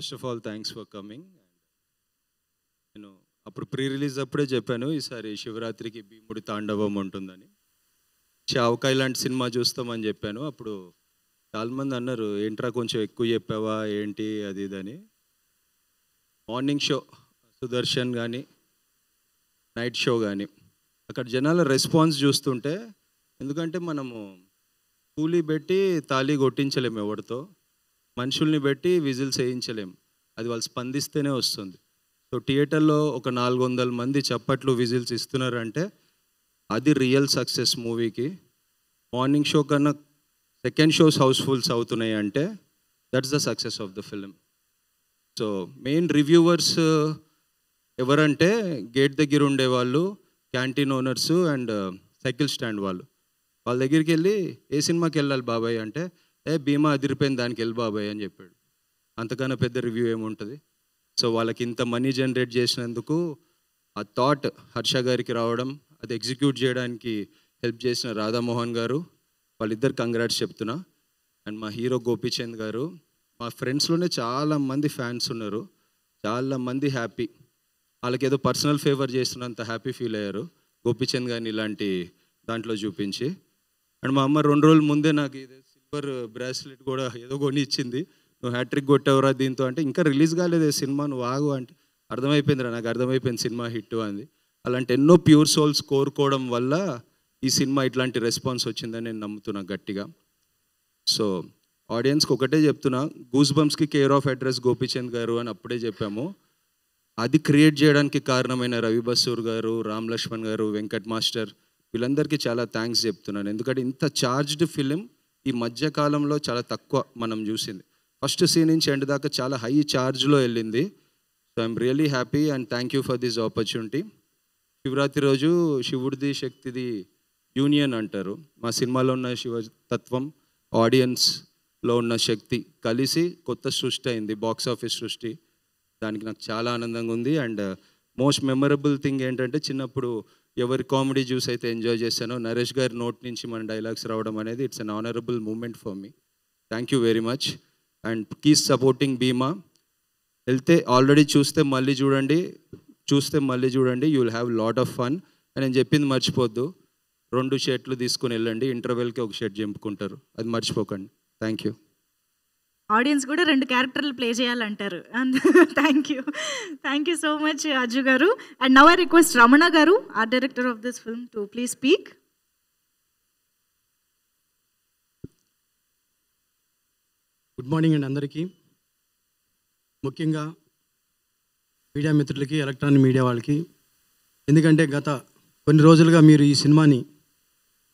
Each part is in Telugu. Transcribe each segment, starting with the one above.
First of all thanks for coming నేను అప్పుడు ప్రీ రిలీజ్ అప్పుడే చెప్పాను ఈసారి శివరాత్రికి భీముడి తాండవం ఉంటుందని. చావకాయ లాంటి సినిమా చూస్తామని చెప్పాను. అప్పుడు చాలామంది అన్నారు ఏంట్రా కొంచెం ఎక్కువ చెప్పావా? ఏంటి? అది ఇదని. మార్నింగ్ షో సుదర్శన్ కానీ నైట్ షో కానీ అక్కడ జనాల రెస్పాన్స్ చూస్తుంటే ఎందుకంటే మనము కూలీ పెట్టి తాళీ కొట్టించలేము ఎవరితో. మనుషుల్ని పెట్టి విజిల్స్ వేయించలేం. అది వాళ్ళు స్పందిస్తేనే వస్తుంది. సో థియేటర్లో ఒక నాలుగు వందల మంది చప్పట్లు విజిల్స్ ఇస్తున్నారంటే అది రియల్ సక్సెస్ మూవీకి. మార్నింగ్ షో కన్నా సెకండ్ షోస్ హౌస్ఫుల్స్ అవుతున్నాయి అంటే that's the success of the film so main reviewers ఎవరంటే గేట్ దగ్గర ఉండేవాళ్ళు canteen owners and cycle stand వాళ్ళు. వాళ్ళ దగ్గరికి వెళ్ళి ఏ సినిమాకి వెళ్ళాలి బాబాయ్ అంటే ఏ భీమా అదిరిపోయింది దానికి వెళ్ళి బాబాయ్ అని చెప్పాడు. అంతకన్నా పెద్ద రివ్యూ ఏముంటుంది? సో వాళ్ళకి ఇంత మనీ జనరేట్ చేసినందుకు ఆ థాట్ హర్ష గారికి రావడం అది ఎగ్జిక్యూట్ చేయడానికి హెల్ప్ చేసిన రాధామోహన్ గారు వాళ్ళిద్దరు కంగ్రాట్స్ చెప్తున్నా. అండ్ మా హీరో గోపీచంద్ గారు మా ఫ్రెండ్స్లోనే చాలా మంది ఫ్యాన్స్ ఉన్నారు. చాలా మంది హ్యాపీ. వాళ్ళకి ఏదో పర్సనల్ ఫేవర్ చేస్తున్నంత హ్యాపీ ఫీల్ అయ్యారు. గోపీచంద్ గారిని ఇలాంటి దాంట్లో చూపించి. అండ్ మా అమ్మ రెండు రోజుల ముందే నాకు ఇది సిల్వర్ బ్రాస్లెట్ కూడా ఏదో కొని ఇచ్చింది నువ్వు హ్యాట్రిక్ కొట్టావురా దీంతో అంటే ఇంకా రిలీజ్ కాలేదు సినిమా నువ్వు ఆగు అంటే అర్థమైపోయిందిరా నాకు అర్థమైపోయింది సినిమా హిట్ అంది. అలాంటి ఎన్నో ప్యూర్ సోల్స్ కోరుకోవడం వల్ల ఈ సినిమా ఇట్లాంటి రెస్పాన్స్ వచ్చిందని నేను నమ్ముతున్నా గట్టిగా. సో ఆడియన్స్కి ఒకటే చెప్తున్నా గూస్ బంప్స్కి కేర్ ఆఫ్ అడ్రస్ గోపీచంద్ గారు అని అప్పుడే చెప్పాము. అది క్రియేట్ చేయడానికి కారణమైన రవి బస్సూర్ గారు రామ్ లక్ష్మణ్ గారు వెంకట్ మాస్టర్ వీళ్ళందరికీ చాలా థ్యాంక్స్ చెప్తున్నాను. ఎందుకంటే ఇంత ఛార్జ్డ్ ఫిలిం ఈ మధ్యకాలంలో చాలా తక్కువ మనం చూసింది. ఫస్ట్ సీన్ నుంచి ఎండ్ దాకా చాలా హై చార్జ్లో వెళ్ళింది. So I'm really happy and thank you for this opportunity Shivaratri రోజు శివుడిది శక్తిది యూనియన్ అంటారు. మా సినిమాలో ఉన్న శివ తత్వం ఆడియన్స్లో ఉన్న శక్తి కలిసి కొత్త సృష్టి అయింది బాక్స్ ఆఫీస్ సృష్టి. దానికి నాకు చాలా ఆనందంగా ఉంది. అండ్ మోస్ట్ మెమరబుల్ థింగ్ ఏంటంటే చిన్నప్పుడు ఎవరి కామెడీ జ్యూస్ అయితే ఎంజాయ్ చేశానో నరేష్ గారి నోట్ నుంచి మన డైలాగ్స్ రావడం అనేది it's an honourable moment for me. Thank you very much. And keys supporting Bhimaa వెళ్తే ఆల్రెడీ చూస్తే మళ్ళీ చూడండి చూస్తే మళ్ళీ చూడండి you will have lot of fun అని నేను చెప్పింది మర్చిపోద్దు. రెండు షర్ట్లు తీసుకుని వెళ్ళండి ఇంటర్వెల్కి ఒక షర్ట్ చెంపుకుంటారు. అది మర్చిపోకండి. థ్యాంక్ యూ ఆడియన్స్ కూడా రెండు క్యారెక్టర్లు ప్లే చేయాలంటారు. Thank you. Thank you so much Ajju garu. And now I request Ramana garu or director of this film to please speak. Good morning అండి అందరికీ. ముఖ్యంగా మీడియా మిత్రులకి ఎలక్ట్రానిక్ మీడియా వాళ్ళకి. ఎందుకంటే గత కొన్ని రోజులుగా మీరు ఈ సినిమాని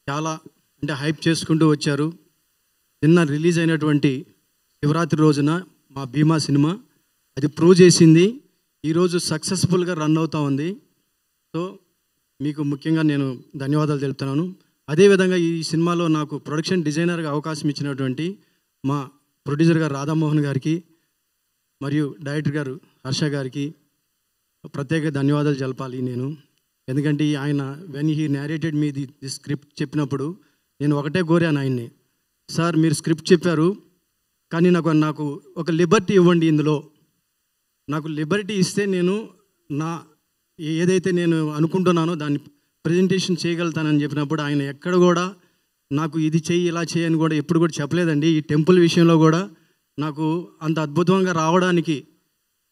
చాలా అంటే హైప్ చేసుకుంటూ వచ్చారు. నిన్న రిలీజ్ అయినటువంటి శివరాత్రి రోజున మా భీమా సినిమా. అది ప్రూవ్ చేసింది. ఈరోజు సక్సెస్ఫుల్గా రన్ అవుతూ ఉంది. సో మీకు ముఖ్యంగా నేను ధన్యవాదాలు తెలుపుతున్నాను. అదేవిధంగా ఈ సినిమాలో నాకు ప్రొడక్షన్ డిజైనర్గా అవకాశం ఇచ్చినటువంటి మా ప్రొడ్యూసర్ గారు రాధామోహన్ గారికి మరియు డైరెక్టర్ గారు హర్ష గారికి ప్రత్యేక ధన్యవాదాలు జలపాలి నేను. ఎందుకంటే ఈ ఆయన when he narrated me the script చెప్పినప్పుడు నేను ఒకటే కోరాను ఆయన్ని. సార్ మీరు స్క్రిప్ట్ చెప్పారు. కానీ నాకు నాకు ఒక లిబర్టీ ఇవ్వండి ఇందులో. నాకు లిబర్టీ ఇస్తే నేను నా ఏదైతే నేను అనుకుంటున్నానో దాన్ని ప్రజెంటేషన్ చేయగలుగుతానని చెప్పినప్పుడు ఆయన ఎక్కడ కూడా నాకు ఇది చెయ్యి ఇలా చేయని కూడా ఎప్పుడు కూడా చెప్పలేదండి. ఈ టెంపుల్ విషయంలో కూడా నాకు అంత అద్భుతంగా రావడానికి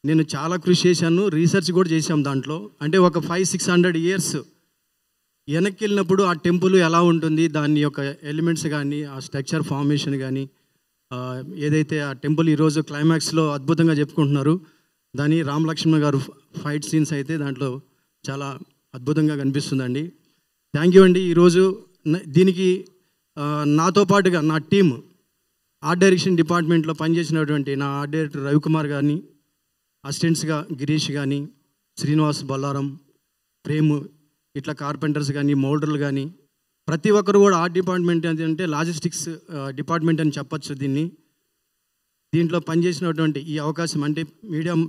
నేను చాలా కృషి చేశాను. రీసెర్చ్ కూడా చేశాం దాంట్లో. అంటే ఒక ఫైవ్ సిక్స్ హండ్రెడ్ ఇయర్స్ వెనక్కి వెళ్ళినప్పుడు ఆ టెంపుల్ ఎలా ఉంటుంది దాని యొక్క ఎలిమెంట్స్ కానీ ఆ స్ట్రక్చర్ ఫార్మేషన్ కానీ ఏదైతే ఆ టెంపుల్ ఈరోజు క్లైమాక్స్లో అద్భుతంగా చెప్పుకుంటున్నారు దాని రామ్ లక్ష్మణ్ గారు ఫైట్ సీన్స్ అయితే దాంట్లో చాలా అద్భుతంగా కనిపిస్తుందండి. థ్యాంక్ యూ అండి. ఈరోజు దీనికి నాతో పాటుగా నా టీం ఆర్ట్ డైరెక్షన్ డిపార్ట్మెంట్లో పనిచేసినటువంటి నా ఆర్ట్ డైరెక్టర్ రవికుమార్ గారిని అసిస్టెంట్స్గా గిరీష్ కానీ శ్రీనివాస్ బల్లారం ప్రేమ్ ఇట్లా కార్పెంటర్స్ కానీ మోల్డర్లు కానీ ప్రతి ఒక్కరు కూడా ఆర్ట్ డిపార్ట్మెంట్ అంటే లాజిస్టిక్స్ డిపార్ట్మెంట్ అని చెప్పొచ్చు దీన్ని. దీంట్లో పనిచేసినటువంటి ఈ అవకాశం అంటే మీడియం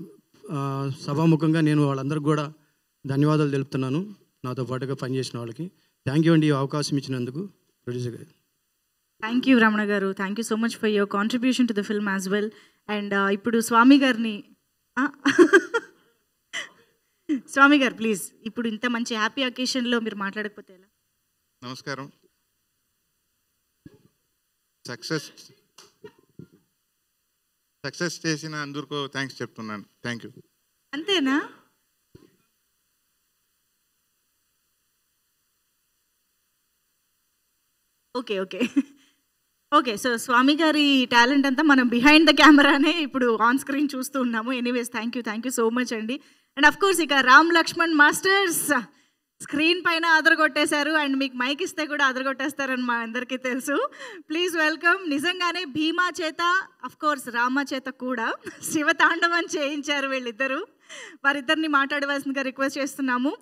సభాముఖంగా నేను వాళ్ళందరికీ కూడా ధన్యవాదాలు తెలుపుతున్నాను. నాతో పాటుగా పనిచేసిన వాళ్ళకి థ్యాంక్ యూ అండి ఈ అవకాశం ఇచ్చినందుకు ప్రొడ్యూసర్ గారు. Thank you Ramana garu. Thank you so much for your contribution to the film as well. And ఇప్పుడు స్వామి గారిని స్వామి గారు ప్లీజ్ ఇప్పుడు ఇంత మంచి హ్యాపీ అకేషన్లో మీరు మాట్లాడకపోతే ఎలా? నమస్కారం. సక్సెస్ సక్సెస్ చేసిన అందరికో థ్యాంక్స్ చెప్తున్నాను. Thank you. అంతేనా? Okay okay. Okay so Swami గారి టాలెంట్ అంతా మనం బిహైండ్ ద కెమెరానే ఇప్పుడు ఆన్ స్క్రీన్ చూస్తూ ఉన్నాము. Anyways thank you thank you so much అండి. అండ్ అఫ్ కోర్స్ ఇక రామ్ లక్ష్మణ్ మాస్టర్స్. స్క్రీన్ పైన అదరగొట్టేశారు అండ్ మీకు మైక్ ఇస్తే కూడా అదరగొట్టేస్తారని మా అందరికీ తెలుసు. ప్లీజ్ వెల్కమ్ నిజంగానే భీమా చేత అఫ్ కోర్స్ రామ చేత కూడా శివతాండవం చేయించారు వీళ్ళిద్దరూ. వారిద్దరిని మాట్లాడవలసిందిగా రిక్వెస్ట్ చేస్తున్నాము.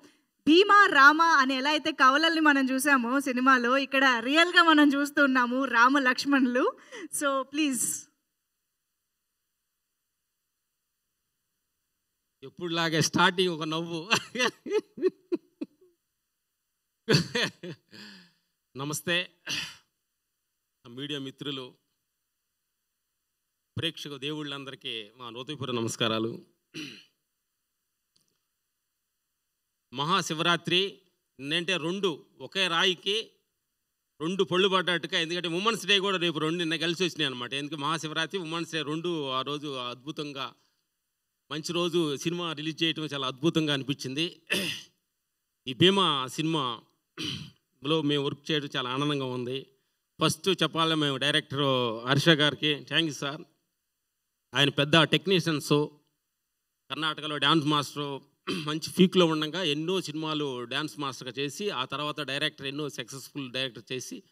భీమా రామ అని ఎలా అయితే కవలల్ని మనం చూసామో సినిమాలో ఇక్కడ రియల్గా మనం చూస్తున్నాము రామ లక్ష్మణులు. సో ప్లీజ్ ఎప్పుడులాగే స్టార్టింగ్ ఒక నవ్వు. నమస్తే. మీడియా మిత్రులు ప్రేక్షక దేవుళ్ళందరికీ మా నూతనపుర నమస్కారాలు. మహాశివరాత్రి నిన్నంటే రెండు ఒకే రాయికి రెండు పళ్ళు పడ్డట్టుగా ఎందుకంటే ఉమెన్స్ డే కూడా రేపు రెండు నిన్న కలిసి వచ్చినాయి అనమాట ఎందుకంటే మహాశివరాత్రి ఉమెన్స్ డే రెండు ఆ రోజు అద్భుతంగా మంచి రోజు సినిమా రిలీజ్ చేయటం చాలా అద్భుతంగా అనిపించింది. ఈ భీమా సినిమా లో మేము వర్క్ చేయడం చాలా ఆనందంగా ఉంది. ఫస్ట్ చెప్పాలి మేము డైరెక్టర్ హర్ష గారికి థ్యాంక్ యూ సార్ ఆయన పెద్ద టెక్నీషియన్స్ కర్ణాటకలో డ్యాన్స్ మాస్టర్ మంచి ఫీక్లో ఉండగా ఎన్నో సినిమాలు డ్యాన్స్ మాస్టర్గా చేసి ఆ తర్వాత డైరెక్టర్ ఎన్నో సక్సెస్ఫుల్ డైరెక్టర్ చేసి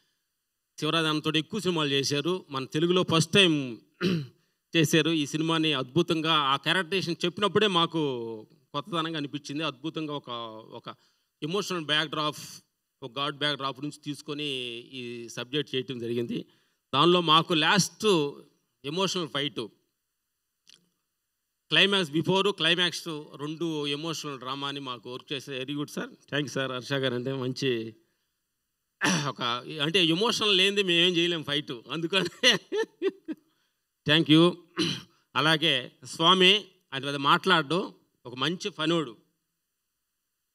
శివరాజానంతో ఎక్కువ సినిమాలు చేశారు. మన తెలుగులో ఫస్ట్ టైం చేశారు. ఈ సినిమాని అద్భుతంగా ఆ క్యారెక్టరేషన్ చెప్పినప్పుడే మాకు కొత్తదనంగా అనిపించింది. అద్భుతంగా ఒక ఒక ఎమోషనల్ బ్యాక్డ్రాప్ ఒక గాడ్ బ్యాక్ డ్రాప్ నుంచి తీసుకొని ఈ సబ్జెక్ట్ చేయటం జరిగింది. దానిలో మాకు last emotional fight climax before climax రెండు ఎమోషనల్ డ్రామాని మాకు వర్క్ చేసే very good sir thank you sir Harsha garu అంటే మంచి ఒక అంటే ఎమోషనల్ లేనిది మేము ఏం చేయలేం ఫైట్ అందుకని థ్యాంక్ యూ అలాగే స్వామి ఆయన పెద్ద మాట్లాడు. ఒక మంచి ఫనోడు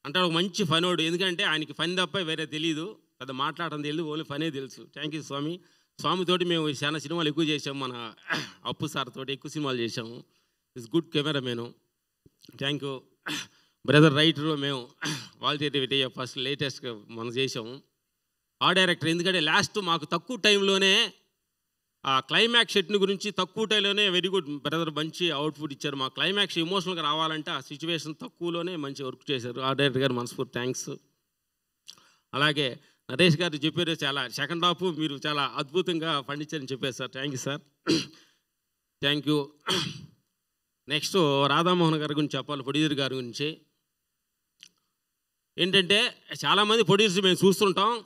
అంటాడు ఒక మంచి ఫనోడు. ఎందుకంటే ఆయనకి ఫన్ తప్ప వేరే తెలియదు పెద్ద మాట్లాడటం తెలియదు ఓన్లీ ఫనే తెలుసు. థ్యాంక్ యూ స్వామి. స్వామితోటి మేము చాలా సినిమాలు ఎక్కువ చేసాము మన అప్పు సార్ తోటి ఎక్కువ సినిమాలు చేసాము ఇస్ గుడ్ కెమెరా మేము థ్యాంక్ యూ బ్రదర్ రైటర్ మేము వాల్తేటి ఫస్ట్ లేటెస్ట్గా మనం చేసాము ఆ డైరెక్టర్ ఎందుకంటే లాస్ట్ మాకు తక్కువ టైంలోనే ఆ క్లైమాక్స్ షెట్ని గురించి తక్కువ టైంలోనే వెరీ గుడ్ బ్రదర్ మంచి అవుట్పుట్ ఇచ్చారు. మా క్లైమాక్స్ ఎమోషనల్గా రావాలంటే ఆ సిచ్యువేషన్ తక్కువలోనే మంచి వర్క్ చేశారు. ఆ డైరెక్టర్ గారు మనస్ఫూర్తి. థ్యాంక్స్ అలాగే నరేష్ గారు చెప్పారు చాలా సెకండ్ హాఫ్ మీరు చాలా అద్భుతంగా పండించారని చెప్పారు sir. Thank you sir thank you next Radhamohan గారి గురించి చెప్పాలి ప్రొడ్యూసర్ గారి గురించి. ఏంటంటే చాలామంది ప్రొడ్యూసర్ మేము చూస్తుంటాం.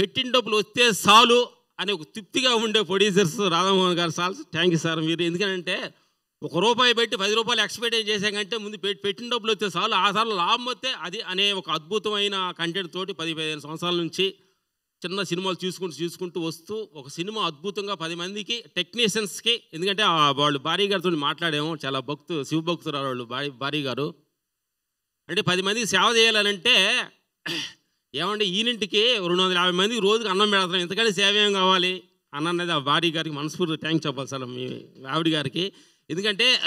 పెట్టిన డబ్బులు వస్తే చాలు. అని ఒక తృప్తిగా ఉండే ప్రొడ్యూసర్స్ రాధామోహన్ గారు సార్ థ్యాంక్ యూ సార్ మీరు ఎందుకంటే ఒక రూపాయి పెట్టి పది రూపాయలు ఎక్స్పెక్ట్ చేసాకంటే ముందు పెట్టి పెట్టిన డబ్బులు వస్తే సార్లు ఆ సార్లు లాభం వస్తే అది అనే ఒక అద్భుతమైన కంటెంట్ తోటి పది పదిహేను సంవత్సరాల నుంచి చిన్న సినిమాలు చూసుకుంటూ చూసుకుంటూ వస్తూ ఒక సినిమా అద్భుతంగా పది మందికి టెక్నీషియన్స్కి ఎందుకంటే వాళ్ళు భారీ గారితో మాట్లాడాము. చాలా భక్తు శివభక్తురాలు వాళ్ళు భారీ భారీ గారు. అంటే పది మందికి సేవ చేయాలనంటే ఏమంటే ఈయనింటికి రెండు వందల యాభై మంది రోజుకి అన్నం పెడతాం. ఎంతకంటే సేవ ఏం కావాలి? అన్న అనేది ఆ భార్య గారికి మనస్ఫూర్తి ట్యాంక్ చెప్పాలి సార్ మీ ఆవిడ గారికి. ఎందుకంటే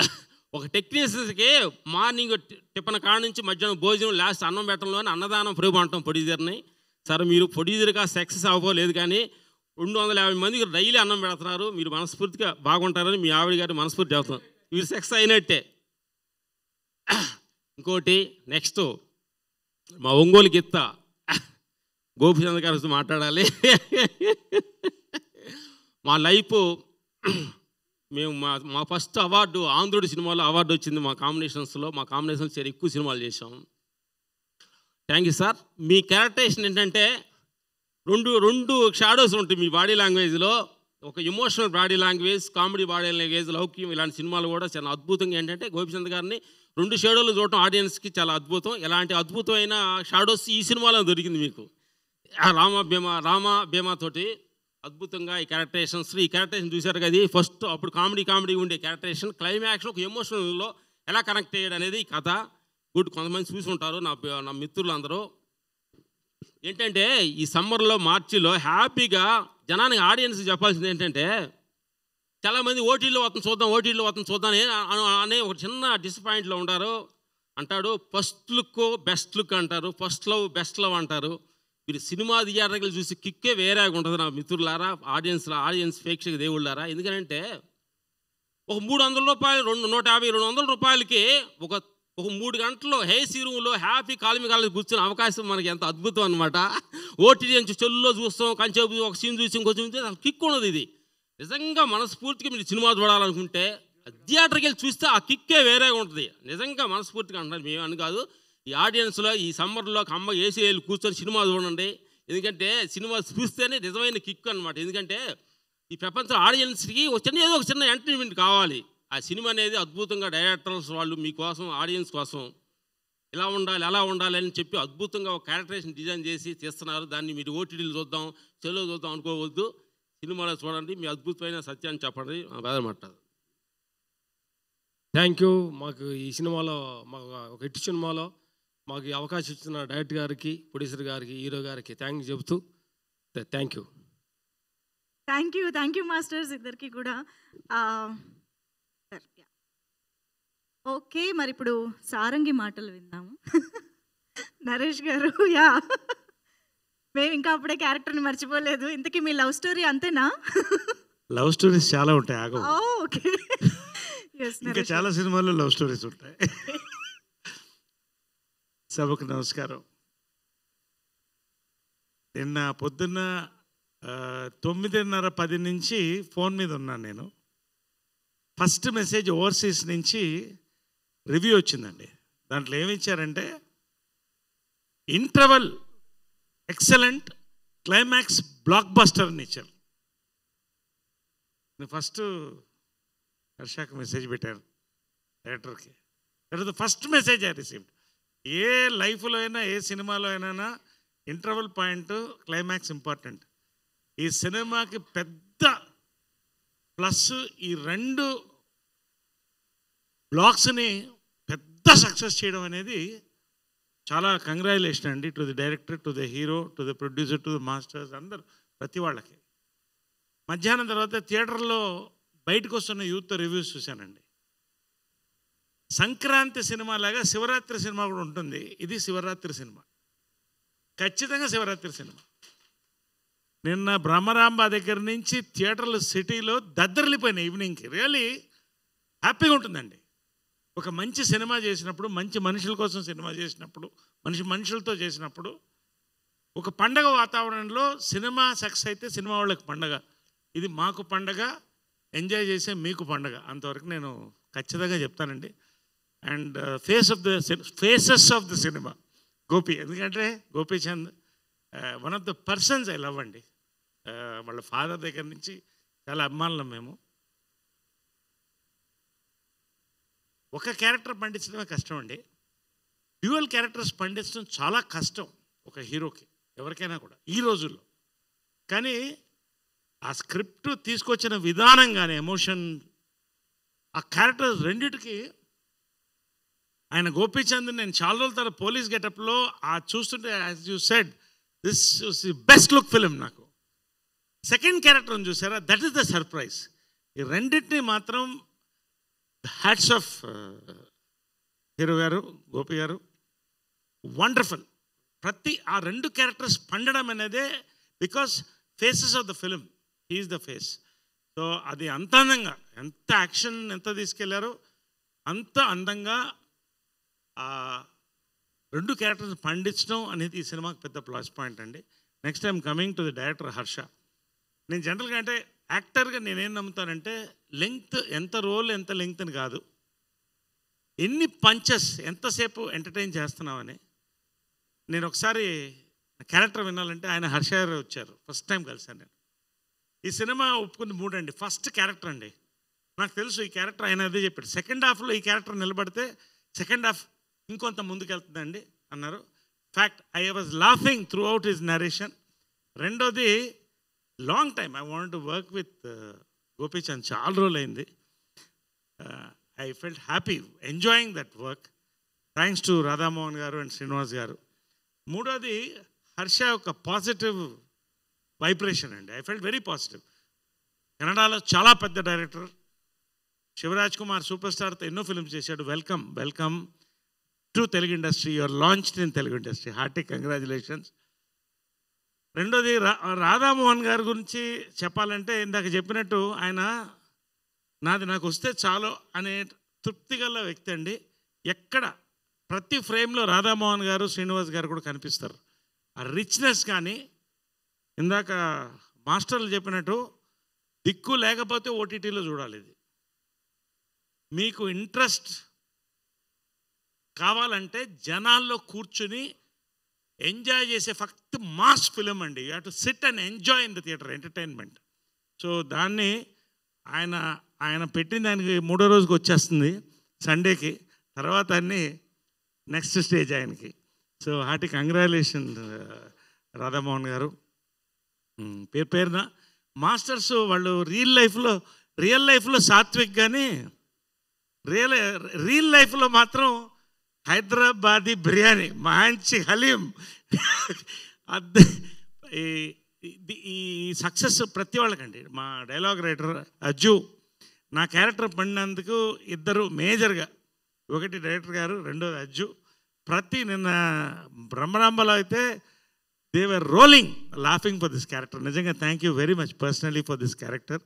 ఒక టెక్నీషియన్స్కి మార్నింగ్ టిఫిన్ కాడ నుంచి మధ్యాహ్నం భోజనం లాస్ట్ అన్నం పెట్టడంలోనే అన్నదానం ఫ్రీ అంటాం ప్రొడ్యూసర్ని సార్ మీరు ప్రొడ్యూసర్గా సక్సెస్ అవ్వలేదు కానీ రెండు వందల యాభై మందికి డైలీ అన్నం పెడుతున్నారు. మీరు మనస్ఫూర్తిగా బాగుంటారని మీ ఆవిడ గారి మనస్ఫూర్తి చెప్తున్నాం. మీరు సక్సెస్ అయినట్టే. ఇంకోటి నెక్స్ట్ మా ఒంగోలు గిత్త. గోపిచంద్ర గారితో మాట్లాడాలి. మా లైఫ్ మేము మా మా ఫస్ట్ అవార్డు ఆంధ్రుడి సినిమాలో అవార్డు వచ్చింది మా కాంబినేషన్స్లో. మా కాంబినేషన్స్ చాలా ఎక్కువ సినిమాలు చేశాం. థ్యాంక్ యూ సార్ మీ క్యారెక్టరేషన్ ఏంటంటే రెండు రెండు షాడోస్ ఉంటాయి మీ బాడీ లాంగ్వేజ్లో ఒక emotional body language comedy body language Loukyam ఇలాంటి సినిమాలు కూడా చాలా అద్భుతంగా ఏంటంటే గోపిచంద్ గారిని రెండు షాడోలు చూడటం ఆడియన్స్కి చాలా అద్భుతం. ఎలాంటి అద్భుతమైన షాడోస్ ఈ సినిమాలో దొరికింది మీకు? రామ భీమా రామ భీమాతోటి అద్భుతంగా ఈ క్యారెక్టరేషన్స్ ఈ క్యారెక్టరేషన్ చూశారు కదా ఫస్ట్ అప్పుడు కామెడీ కామెడీ ఉండే క్యారెక్టరేషన్ క్లైమాక్స్ ఒక ఎమోషనల్లో ఎలా కనెక్ట్ అయ్యాడు అనేది ఈ కథ. గుడ్ కొంతమంది చూసి ఉంటారు నా నా మిత్రులు అందరూ ఏంటంటే ఈ సమ్మర్లో మార్చిలో హ్యాపీగా జనానికి ఆడియన్స్ చెప్పాల్సింది ఏంటంటే చాలామంది ఓటీల్లో వస్తుంది చూద్దాం ఓటీల్లో వస్తుంది చూద్దాం అని అనే ఒక చిన్న డిసప్పాయింట్లో ఉంటారు అంటాడు ఫస్ట్ లుక్ బెస్ట్ లుక్ అంటారు. ఫస్ట్ లవ్ బెస్ట్ లవ్ అంటారు. మీరు సినిమా థియేటర్లు చూసి కిక్కే వేరేగా ఉంటుంది నా మిత్రులారా ఆడియన్స్లో ఆడియన్స్ ప్రేక్షక దేవుళ్ళారా? ఎందుకంటే ఒక మూడు వందల రూపాయలు రెండు నూట యాభై రెండు వందల రూపాయలకి ఒక ఒక మూడు గంటలు హేసీ రూమ్లో హ్యాపీ కాలమి కాలేజ్ కూర్చునే అవకాశం మనకి ఎంత అద్భుతం అనమాట ఓటీటీ నుంచి చెల్లులో చూస్తాం కంచేపు ఒక సీన్ చూసి ఇంకో చూసి కిక్ ఉన్నది ఇది. నిజంగా మనస్ఫూర్తిగా మీరు సినిమా చూడాలనుకుంటే థియేటర్కి వెళ్ళి చూస్తే ఆ కిక్కే వేరేగా ఉంటుంది. నిజంగా మనస్ఫూర్తిగా అంటారు మేము అని కాదు ఈ ఆడియన్స్లో ఈ సమ్మర్లో అమ్మ ఏసీ వెళ్ళి కూర్చొని సినిమా చూడండి. ఎందుకంటే సినిమా చూస్తేనే నిజమైన కిక్ అనమాట ఎందుకంటే ఈ ప్రపంచ ఆడియన్స్కి ఒక చిన్న ఏదో ఒక చిన్న ఎంటర్టైన్మెంట్ కావాలి. ఆ సినిమా అనేది అద్భుతంగా డైరెక్టర్స్ వాళ్ళు మీకోసం ఆడియన్స్ కోసం ఇలా ఉండాలి అలా ఉండాలి అని చెప్పి అద్భుతంగా ఒక క్యారెక్టరేషన్ డిజైన్ చేసి తీస్తున్నారు దాన్ని మీరు ఓటీటీలు చూద్దాం చెల్లో చూద్దాం అనుకోవద్దు. సినిమాలో చూడండి మీ అద్భుతమైన సత్యాన్ని చెప్పండి. బాధపడతారు థ్యాంక్ యూ మాకు ఈ సినిమాలో మాకు ఒక హిట్ సినిమాలో మాకు ఈ అవకాశం ఇచ్చిన డైరెక్టర్ గారికి ప్రొడ్యూసర్ గారికి హీరో గారికి థ్యాంక్ చెబుతూ thank you thank you thank you masters ఇద్దరికి కూడా. ఓకే మరి ఇప్పుడు సారంగి మాటలు విందాము. నరేష్ గారు యా మేము ఇంకా అప్పుడే క్యారెక్టర్ని మర్చిపోలేదు. ఇంతకీ మీ లవ్ స్టోరీ అంతేనా? లవ్ స్టోరీస్ చాలా ఉంటాయి ఆగవు ఓకే ఎస్ ఇంకా చాలా సినిమాల్లో లవ్ స్టోరీస్ ఉంటాయి. సభకు నమస్కారం. నిన్న పొద్దున్న తొమ్మిదిన్నర పది నుంచి ఫోన్ మీద ఉన్నాను నేను. ఫస్ట్ మెసేజ్ ఓవర్సీస్ నుంచి రివ్యూ వచ్చిందండి. దాంట్లో ఏమిచ్చారంటే interval excellent climax blockbuster అని ఇచ్చారు. నేను ఫస్ట్ హర్షాకు మెసేజ్ పెట్టాను డైరెక్టర్కి. That is the first message I received. ఏ లైఫ్లో అయినా ఏ సినిమాలో అయినా ఇంటర్వల్ పాయింట్ క్లైమాక్స్ ఇంపార్టెంట్. ఈ సినిమాకి పెద్ద ప్లస్ ఈ రెండు బ్లాక్స్ని పెద్ద సక్సెస్ చేయడం అనేది చాలా కంగ్రాచులేషన్ అండి. To the director to the hero to the producer to the masters అందరు ప్రతి వాళ్ళకి. మధ్యాహ్నం తర్వాత థియేటర్లో బయటకు వస్తున్న యూత్ రివ్యూస్ చూశానండి. సంక్రాంతి సినిమా లాగా శివరాత్రి సినిమా కూడా ఉంటుంది. ఇది శివరాత్రి సినిమా. ఖచ్చితంగా శివరాత్రి సినిమా. నిన్న బ్రహ్మరాంబ దగ్గర నుంచి థియేటర్లు సిటీలో దద్దరిల్లిపోయినాయి ఈవినింగ్కి. రియలీ హ్యాపీగా ఉంటుందండి. ఒక మంచి సినిమా చేసినప్పుడు మంచి మనుషుల కోసం సినిమా చేసినప్పుడు మనిషి మనుషులతో చేసినప్పుడు ఒక పండగ వాతావరణంలో సినిమా సక్సెస్ అయితే సినిమా వాళ్ళకి పండగ. ఇది మాకు పండగ ఎంజాయ్ చేసే మీకు పండగ. అంతవరకు నేను ఖచ్చితంగా చెప్తానండి. And face of the faces of the cinema Gopi ఎందుకంటే Gopichand one of the persons I love అండి. Uh, వాళ్ళ ఫాదర్ దగ్గర నుంచి చాలా అభిమానులం మేము. ఒక క్యారెక్టర్ పండించడమే కష్టం అండి. డ్యూయల్ క్యారెక్టర్స్ పండించడం చాలా కష్టం ఒక హీరోకి ఎవరికైనా కూడా ఈ రోజుల్లో. కానీ ఆ స్క్రిప్ట్ తీసుకొచ్చిన విధానం కానీ ఎమోషన్ ఆ క్యారెక్టర్స్ రెండిటికి ఆయన గోపీచంద్ నేను చాలా రోజుల తర్వాత పోలీస్ గెటప్లో ఆ చూస్తుంటే as you said this the best look film నాకు. సెకండ్ క్యారెక్టర్ చూసారా? దట్ ఈస్ ద సర్ప్రైజ్ ఈ రెండింటిని మాత్రం హ్యాట్స్ ఆఫ్ uh, హీరో గారు గోపి గారు వండర్ఫుల్ ప్రతి ఆ రెండు క్యారెక్టర్స్ పండడం అనేదే because faces of the film he's the face so అది అంత అందంగా ఎంత యాక్షన్ ఎంత తీసుకెళ్ళారో అంత అందంగా ఆ రెండు క్యారెక్టర్స్ పండించడం అనేది ఈ సినిమాకి పెద్ద ప్లస్ పాయింట్ అండి. Next time coming to the director Harsha. నేను జనరల్గా అంటే యాక్టర్గా నేనేం నమ్ముతానంటే లెంగ్త్ ఎంత రోల్ ఎంత లెంగ్త్ అని కాదు. ఎన్ని పంచెస్ ఎంతసేపు ఎంటర్టైన్ చేస్తున్నామని నేను ఒకసారి క్యారెక్టర్ వినాలంటే ఆయన హర్ష వచ్చారు. ఫస్ట్ టైం కలిశాను నేను. ఈ సినిమా ఒప్పుకుంది మూడండి ఫస్ట్ క్యారెక్టర్ అండి. నాకు తెలుసు ఈ క్యారెక్టర్ ఆయన అదే చెప్పాడు. సెకండ్ హాఫ్లో ఈ క్యారెక్టర్ నిలబడితే సెకండ్ హాఫ్ ఇంకొంత ముందుకెళ్తుందండి అన్నారు. Fact I was laughing throughout his narration రెండోది long time I want to work with Gopichand చాలా రోజులు అయింది I felt happy enjoying that work thanks to Radhamohan garu and Srinivas garu. మూడోది హర్ష ఒక పాజిటివ్ వైబ్రేషన్ అండి. ఐ ఫెల్ట్ వెరీ పాజిటివ్ కన్నడలో చాలా పెద్ద డైరెక్టర్ శివరాజ్ కుమార్ సూపర్ స్టార్తో ఎన్నో ఫిల్మ్స్ చేశాడు. Welcome welcome to Telugu industry your launch in Telugu industry hearty congratulations రెండోది రా రాధామోహన్ గారి గురించి చెప్పాలంటే ఇందాక చెప్పినట్టు ఆయన నాది నాకు వస్తే చాలు అనే తృప్తి గల వ్యక్తి అండి. ఎక్కడ ప్రతి ఫ్రేమ్లో రాధామోహన్ గారు శ్రీనివాస్ గారు కూడా కనిపిస్తారు. ఆ రిచ్నెస్ కానీ ఇందాక మాస్టర్లు చెప్పినట్టు దిక్కు లేకపోతే ఓటీటీలో చూడాలి ఇది. మీకు ఇంట్రెస్ట్ కావాలంటే జనాల్లో కూర్చుని ఎంజాయ్ చేసే ఫక్త్ మాస్ ఫిలిం అండి. You to sit and enjoy in the theatre entertainment. So దాన్ని ఆయన ఆయన పెట్టిన దానికి మూడో రోజుకి వచ్చేస్తుంది సండేకి. తర్వాత అన్ని నెక్స్ట్ స్టేజ్ ఆయనకి. So hearty congratulation Radhamohan garu. పేరు పేరున మాస్టర్స్ వాళ్ళు రియల్ లైఫ్లో రియల్ లైఫ్లో సాత్విక్ కానీ రియల్ రియల్ లైఫ్లో మాత్రం హైదరాబాదీ బిర్యానీ మంచి హలీం. అద్దె ఈ- ఈ సక్సెస్ ప్రతి వాళ్ళకండి. మా డైలాగ్ రైటర్ అజ్జు నా క్యారెక్టర్ పడినందుకు ఇద్దరు మేజర్గా ఒకటి డైరెక్టర్ గారు రెండోది అజ్జు. ప్రతి నిన్న బ్రహ్మరాంబలో అయితే they were rolling laughing for this character నిజంగా thank you very much personally for this character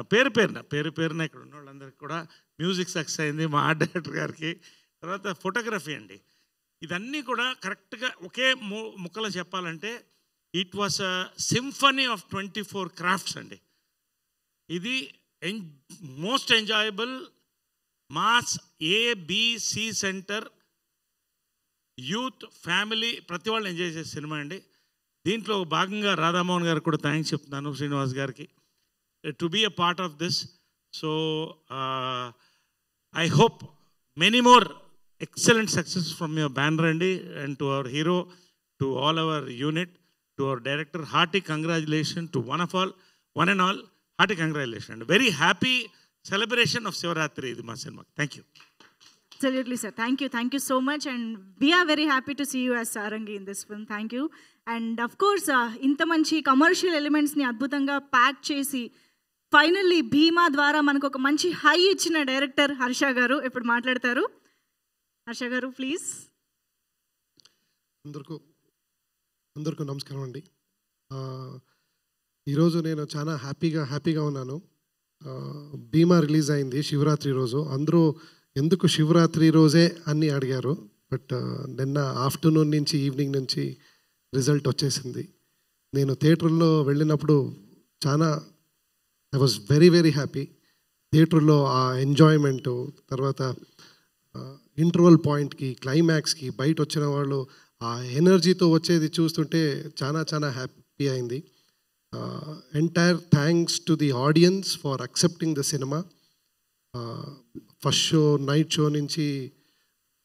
పేరు పేరున పేరు పేరున ఇక్కడ ఉన్న వాళ్ళందరికీ కూడా మ్యూజిక్ సక్సెస్ అయింది మా ఆర్ట్ డైరెక్టర్ గారికి. తర్వాత ఫోటోగ్రఫీ అండి. ఇదన్నీ కూడా కరెక్ట్గా ఒకే ము ముక్కలో చెప్పాలంటే it was a symphony of twenty four crafts అండి. ఇది an most enjoyable mass ABC centre youth family ప్రతి వాళ్ళు ఎంజాయ్ చేసే సినిమా అండి. దీంట్లో భాగంగా రాధామోహన్ గారికి కూడా థ్యాంక్స్ చెప్తున్నాను శ్రీనివాస్ గారికి. To be a part of this so I hope many more excellent success from your banner అండి and to our hero to all our unit to our director hearty congratulation to one of all one and all hearty congratulation అండి very happy celebration of Shivaratri ఇది మా cinema thank you Absolutely, sir. Thank you. Thank you so much. And we are very happy to see you as Sarangi in this film. Thank you. Of course uh, ఇంత మంచి కమర్షియల్ ఎలిమెంట్స్ని అద్భుతంగా ప్యాక్ చేసి ఫైనల్లీ భీమా ద్వారా మనకు ఒక మంచి హై ఇచ్చిన డైరెక్టర్ హర్ష గారు ఇప్పుడు మాట్లాడతారు హర్ష గారు ప్లీజ్ అందరికీ అందరికీ నమస్కారం అండి. ఈరోజు నేను చాలా హ్యాపీగా హ్యాపీగా ఉన్నాను. భీమా రిలీజ్ అయింది శివరాత్రి రోజు. అందరూ ఎందుకు శివరాత్రి రోజే అని అడిగారు. బట్ నిన్న ఆఫ్టర్నూన్ నుంచి ఈవినింగ్ నుంచి రిజల్ట్ వచ్చేసింది. నేను థియేటర్లో వెళ్ళినప్పుడు చాలా I was very very happy థియేటర్లో ఆ ఎంజాయ్మెంటు తర్వాత ఇంటర్వల్ పాయింట్కి క్లైమాక్స్కి బయట వచ్చిన వాళ్ళు ఆ ఎనర్జీతో వచ్చేది చూస్తుంటే చాలా చాలా హ్యాపీ అయింది. Entire thanks to the audience for accepting the cinema first show night show నుంచి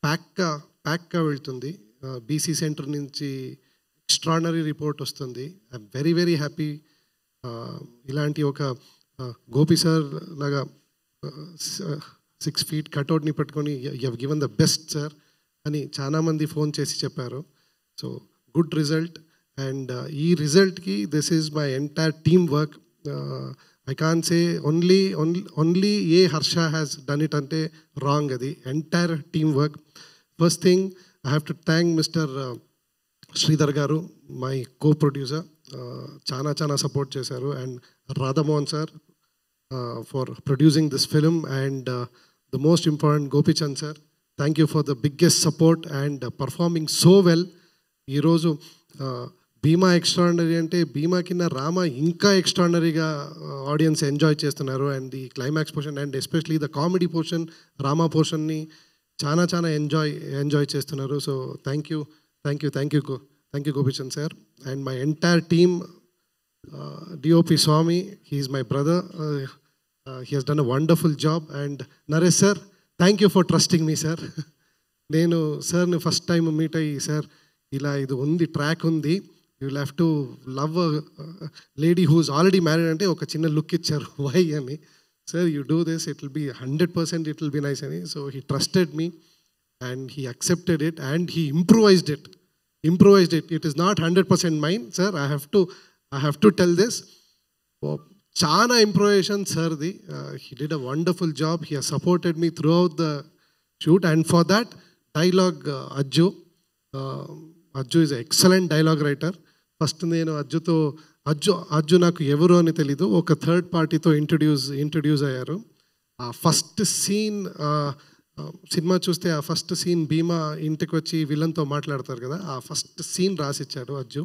ప్యాక్గా ప్యాక్గా వెళ్తుంది. బీసీ సెంటర్ నుంచి ఎక్స్ట్రాడనరీ రిపోర్ట్ వస్తుంది. ఐఎమ్ వెరీ వెరీ హ్యాపీ ఇలాంటి ఒక గోపి సార్ లాగా సిక్స్ ఫీట్ కట్అవుట్ని పట్టుకొని you've given the best sir అని చాలామంది ఫోన్ చేసి చెప్పారు. సో గుడ్ రిజల్ట్ అండ్ ఈ రిజల్ట్కి this is my entire team work I can say only only only a Harsha has done it అంటే రాంగ్ అది. Entire team work first thing I have to thank mister Sridhar garu my co producer చాలా చాలా సపోర్ట్ చేశారు. And Radhamohan sir for producing this film and the most important Gopichand sir thank you for the biggest support and performing so well ఈరోజు భీమా ఎక్స్ట్రాడినరీ అంటే భీమా కింద రామ ఇంకా ఎక్స్ట్రాడినరీగా ఆడియన్స్ ఎంజాయ్ చేస్తున్నారు. And the climax portion and especially the comedy portion Rama పోర్షన్ని చాలా చాలా ఎంజాయ్ ఎంజాయ్ చేస్తున్నారు. So thank you thank you thank you thank you Gopichand sir and my entire team DOP Swami he's my brother he has done a wonderful job and Naresh sir thank you for trusting me sir నేను సార్ని ఫస్ట్ టైం మీట్ అయ్యి సార్ ఇలా ఇది ఉంది ట్రాక్ ఉంది you have to love lady who's already married అంటే ఒక చిన్న లుక్ ఇచ్చారు వై అని sir you do this it will be hundred percent it will be nice అని so he trusted me and he accepted it and he improvised it improvised it it is not hundred percent mind sir I have to I have to tell this చాలా improvisation సార్ది he did a wonderful job he supported me throughout the shoot and for that dialogue Ajju Ajju is excellent dialogue writer first నేను అజ్జుతో అజ్జు అజ్జు నాకు ఎవరు అని తెలీదు. ఒక థర్డ్ పార్టీతో ఇంట్రడ్యూస్ ఇంట్రడ్యూస్ అయ్యారు. ఆ ఫస్ట్ సీన్ సినిమా చూస్తే ఆ ఫస్ట్ సీన్ భీమా ఇంటికి వచ్చి విలన్తో మాట్లాడతారు కదా. ఆ first scene రాసిచ్చాడు Ajju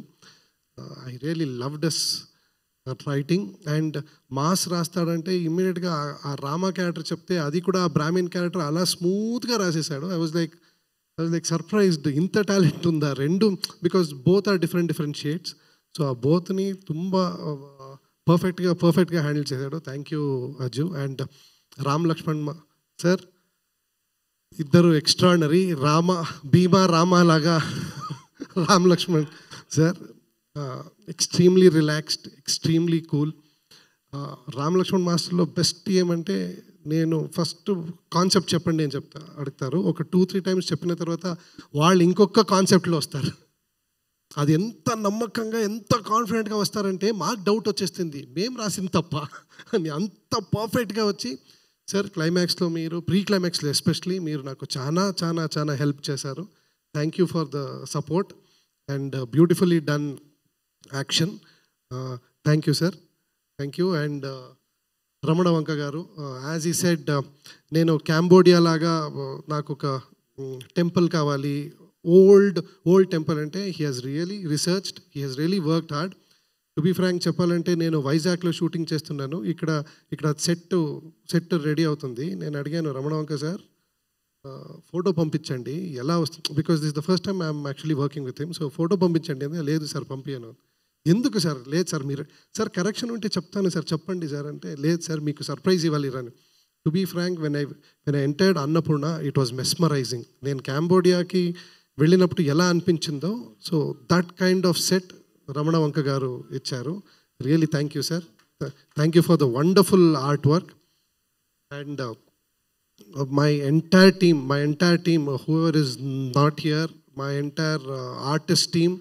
I really love does writing and mass రాస్తాడంటే ఇమ్మీడియట్గా ఆ రామ క్యారెక్టర్ చెప్తే అది కూడా ఆ బ్రాహ్మిన్ క్యారెక్టర్ అలా స్మూత్గా రాసేసాడు I was like I was like surprised ఇంత టాలెంట్ ఉందా? రెండు because both are different different shades so ఆ బోత్ని ತುಂಬ పర్ఫెక్ట్గా పర్ఫెక్ట్గా హ్యాండిల్ చేశాడు. Thank you Aju and Ram Lakshman sir ఇద్దరు ఎక్స్ట్రాడనరీ రామ భీమా రామ లాగా Ram Lakshman sir extremely relaxed extremely cool Ram Lakshman మాస్టర్లో best ఏమంటే నేను ఫస్ట్ కాన్సెప్ట్ చెప్పండి అని చెప్తా అడుగుతారు. ఒక టూ త్రీ టైమ్స్ చెప్పిన తర్వాత వాళ్ళు ఇంకొక కాన్సెప్ట్లో వస్తారు. అది ఎంత నమ్మకంగా ఎంత కాన్ఫిడెంట్గా వస్తారంటే మాకు డౌట్ వచ్చేస్తుంది మేము రాసింది తప్ప అని అంత పర్ఫెక్ట్గా వచ్చి సార్ క్లైమాక్స్లో మీరు ప్రీ క్లైమాక్స్లో ఎస్పెషలీ మీరు నాకు చాలా చాలా చాలా హెల్ప్ చేశారు. Thank you for the support and beautifully done action. Thank you sir. Thank you. And Ramana Vanka garu as ఈ సెడ్ నేను క్యాంబోడియా లాగా నాకు ఒక టెంపుల్ కావాలి. ఓల్డ్ ఓల్డ్ టెంపుల్ అంటే he has really researched he has really worked hard to be frank చెప్పాలంటే నేను వైజాగ్లో షూటింగ్ చేస్తున్నాను. ఇక్కడ ఇక్కడ సెట్ సెట్ రెడీ అవుతుంది. నేను అడిగాను రమణ వంక సార్ ఫోటో పంపించండి. ఎలా వస్తుంది? Because this the first time I'm actually working with him so photo పంపించండి. అని లేదు సార్ పంపించాను ఎందుకు సార్? లేదు సార్ మీరు సార్ కరెక్షన్ ఉంటే చెప్తాను సార్ చెప్పండి సార్ అంటే లేదు సార్ మీకు సర్ప్రైజ్ ఇవ్వాలి రాని to be frank when I when I entered Annapurna it was mesmerising నేను క్యాంబోడియాకి వెళ్ళినప్పుడు ఎలా అనిపించిందో so that kind of set Ramana Vanka garu ఇచ్చారు. Really thank you sir thank you for the wonderful art work and my entire team my entire team whoever is not here my entire artist team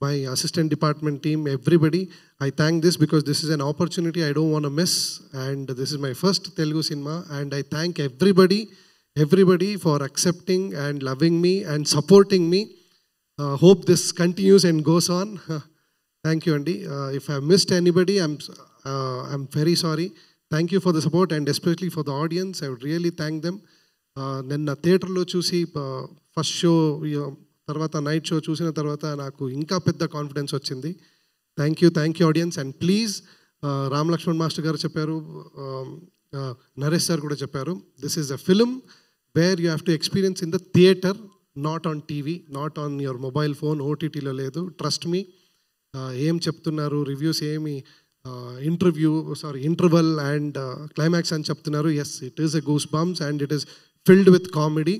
my assistant department team, everybody, I thank this because this is an opportunity I don't want to miss. And this is my first Telugu cinema. And I thank everybody, everybody for accepting and loving me and supporting me. Uh, hope this continues and goes on. Thank you, Andy. Uh, if I missed anybody, I'm, uh, I'm very sorry. Thank you for the support and especially for the audience I would really thank them నిన్న థియేటర్లో చూసి ఫస్ట్ షో తర్వాత నైట్ షో చూసిన తర్వాత నాకు ఇంకా పెద్ద కాన్ఫిడెన్స్ వచ్చింది. Thank you thank you audience and please Ram Lakshman master garu చెప్పారు నరేష్ సార్ కూడా చెప్పారు this is a film where you have to experience in the theatre not on TV not on your mobile phone ఓటీటీలో లేదు. ట్రస్ట్ మీ ఏం చెప్తున్నారు రివ్యూస్ ఏమి interview sorry interval and climax అని చెప్తున్నారు. Yes it is a goosebumps and it is filled with comedy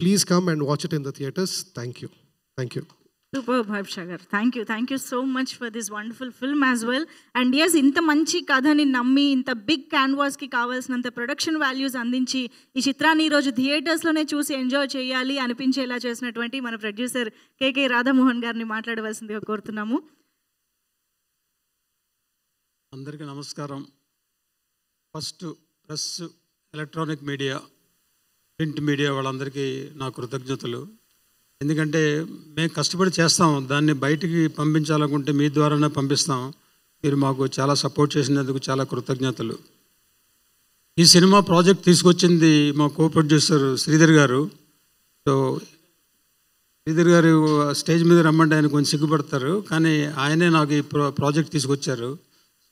please come and watch it in the theatres thank you thank you super భాబ్షా garu thank you thank you so much for this wonderful film as well and yes ఇంత మంచి కథని నమ్మి ఇంత బిగ్ క్యాన్వాస్కి కావాల్సినంత ప్రొడక్షన్ వాల్యూస్ అందించి ఈ చిత్రాన్ని ఈరోజు థియేటర్స్లోనే చూసి ఎంజాయ్ చేయాలి అనిపించేలా చేసినటువంటి మన ప్రొడ్యూసర్ కేకే రాధామోహన్ గారిని మాట్లాడవలసిందిగా కోరుతున్నాము. అందరికీ నమస్కారం. First press electronic media print media వాళ్ళందరికీ నా కృతజ్ఞతలు. ఎందుకంటే మేము కష్టపడి చేస్తాం దాన్ని బయటికి పంపించాలనుకుంటే మీ ద్వారానే పంపిస్తాం. మీరు మాకు చాలా సపోర్ట్ చేసినందుకు చాలా కృతజ్ఞతలు. ఈ సినిమా ప్రాజెక్ట్ తీసుకొచ్చింది మా కో ప్రొడ్యూసర్ శ్రీధర్ గారు. సో శ్రీధర్ గారు స్టేజ్ మీద రమ్మంటే ఆయన కొంచెం సిగ్గుపడతారు కానీ ఆయనే నాకు ఈ ప్రాజెక్ట్ తీసుకొచ్చారు.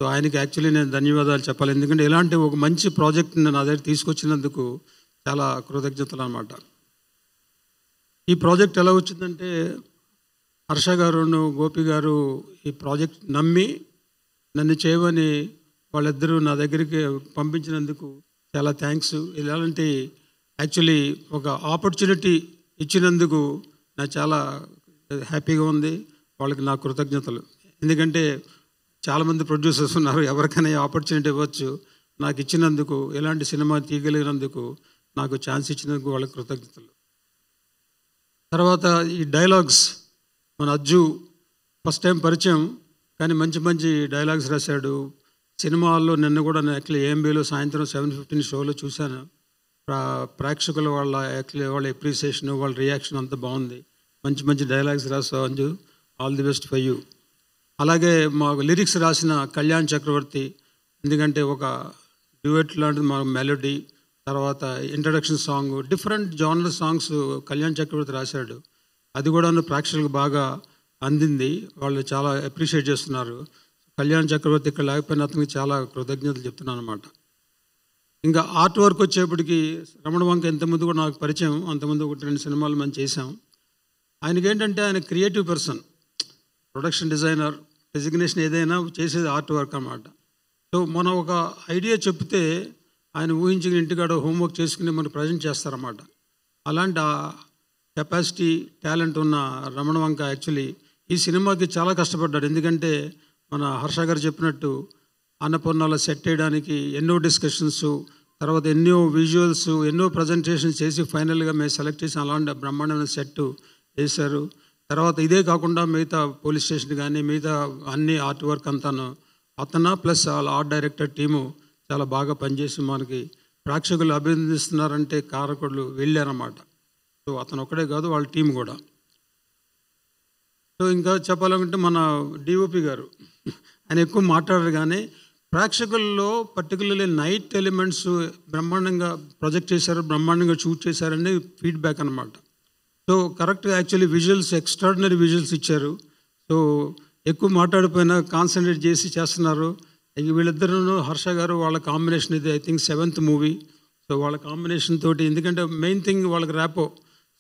సో ఆయనకి యాక్చువల్లీ నేను ధన్యవాదాలు చెప్పాలి. ఎందుకంటే ఇలాంటి ఒక మంచి ప్రాజెక్ట్ని నా దగ్గర తీసుకొచ్చినందుకు చాలా కృతజ్ఞతలు అనమాట ఈ ప్రాజెక్ట్ ఎలా వచ్చిందంటే హర్ష గారును గోపి గారు ఈ ప్రాజెక్ట్ నమ్మి నన్ను చేయమని వాళ్ళిద్దరూ నా దగ్గరికి పంపించినందుకు చాలా థ్యాంక్స్. ఇలాంటి యాక్చువల్లీ ఒక ఆపర్చునిటీ ఇచ్చినందుకు నాకు చాలా హ్యాపీగా ఉంది. వాళ్ళకి నా కృతజ్ఞతలు. ఎందుకంటే చాలామంది ప్రొడ్యూసర్స్ ఉన్నారు ఎవరికైనా ఆపర్చునిటీ ఇవ్వచ్చు. నాకు ఇచ్చినందుకు ఎలాంటి సినిమా తీయగలిగినందుకు నాకు ఛాన్స్ ఇచ్చినందుకు వాళ్ళకి కృతజ్ఞతలు. తర్వాత ఈ డైలాగ్స్ మన అజ్జు ఫస్ట్ టైం పరిచయం కానీ మంచి మంచి డైలాగ్స్ రాశాడు. సినిమాల్లో నిన్న కూడా నేను యాక్చువల్లీ ఏఎంబీలో సాయంత్రం సెవెన్ ఫిఫ్టీన్ షోలో చూశాను. ప్రా- ప్రేక్షకుల వాళ్ళ యాక్చువల్లీ వాళ్ళ ఎప్రిసియేషన్ వాళ్ళ రియాక్షన్ అంతా బాగుంది. మంచి మంచి డైలాగ్స్ రాసావు Anju. All the best for you అలాగే మాకు లిరిక్స్ రాసిన కళ్యాణ్ చక్రవర్తి. ఎందుకంటే ఒక డ్యూయట్ లాంటిది మా మెలోడీ తర్వాత introduction song different genre songs Kalyan Chakravarthi రాశాడు. అది కూడా ప్రేక్షకులకు బాగా అందింది. వాళ్ళు చాలా అప్రిషియేట్ చేస్తున్నారు. కళ్యాణ్ చక్రవర్తి ఇక్కడ లేకపోయిన అతనికి చాలా కృతజ్ఞతలు చెప్తున్నాను అనమాట ఇంకా ఆర్ట్ వర్క్ వచ్చేప్పటికి రమణ వంక ఎంతమంది కూడా నాకు పరిచయం. అంతమంది ఒకటి రెండు సినిమాలు మనం చేసాం ఆయనకి ఏంటంటే ఆయన creative person production designer designation ఏదైనా చేసేది ఆర్ట్ వర్క్ అనమాట సో మనం ఒక ఐడియా చెప్తే ఆయన ఊహించిన ఇంటికాడ హోంవర్క్ చేసుకుని మనకు ప్రజెంట్ చేస్తారన్నమాట. అలాంటి కెపాసిటీ టాలెంట్ ఉన్న రమణ వంక యాక్చువల్లీ ఈ సినిమాకి చాలా కష్టపడ్డాడు. ఎందుకంటే మన హర్ష గారు చెప్పినట్టు అన్నపూర్ణాల సెట్ చేయడానికి ఎన్నో డిస్కషన్స్ తర్వాత ఎన్నో విజువల్స్ ఎన్నో ప్రజెంటేషన్స్ చేసి ఫైనల్గా మేము సెలెక్ట్ చేసి అలాంటి బ్రహ్మాండమైన సెట్ వేశారు. తర్వాత ఇదే కాకుండా మిగతా పోలీస్ స్టేషన్ కానీ మిగతా అన్ని ఆర్ట్ వర్క్ అంతాను అతను ప్లస్ వాళ్ళ ఆర్ట్ డైరెక్టర్ టీము చాలా బాగా పనిచేసి మనకి ప్రేక్షకులు అభినందిస్తున్నారంటే కారకులు వెళ్ళారన్నమాట. సో అతను ఒక్కడే కాదు వాళ్ళ టీం కూడా. సో ఇంకా చెప్పాలంటే మన డిఓపి గారు ఆయన ఎక్కువ మాట్లాడరు కానీ ప్రేక్షకుల్లో పర్టికులర్లీ నైట్ ఎలిమెంట్స్ బ్రహ్మాండంగా ప్రొజెక్ట్ చేశారు బ్రహ్మాండంగా షూట్ చేశారని ఫీడ్బ్యాక్ అనమాట సో కరెక్ట్గా యాక్చువల్లీ విజువల్స్ ఎక్స్ట్రాడినరీ విజువల్స్ ఇచ్చారు. సో ఎక్కువ మాట్లాడిపోయినా కాన్సన్ట్రేట్ చేసి చేస్తున్నారు. ఇంక వీళ్ళిద్దరూ హర్ష గారు వాళ్ళ కాంబినేషన్ ఇది I think seventh movie so వాళ్ళ కాంబినేషన్ తోటి ఎందుకంటే మెయిన్ థింగ్ వాళ్ళకి ర్యాపో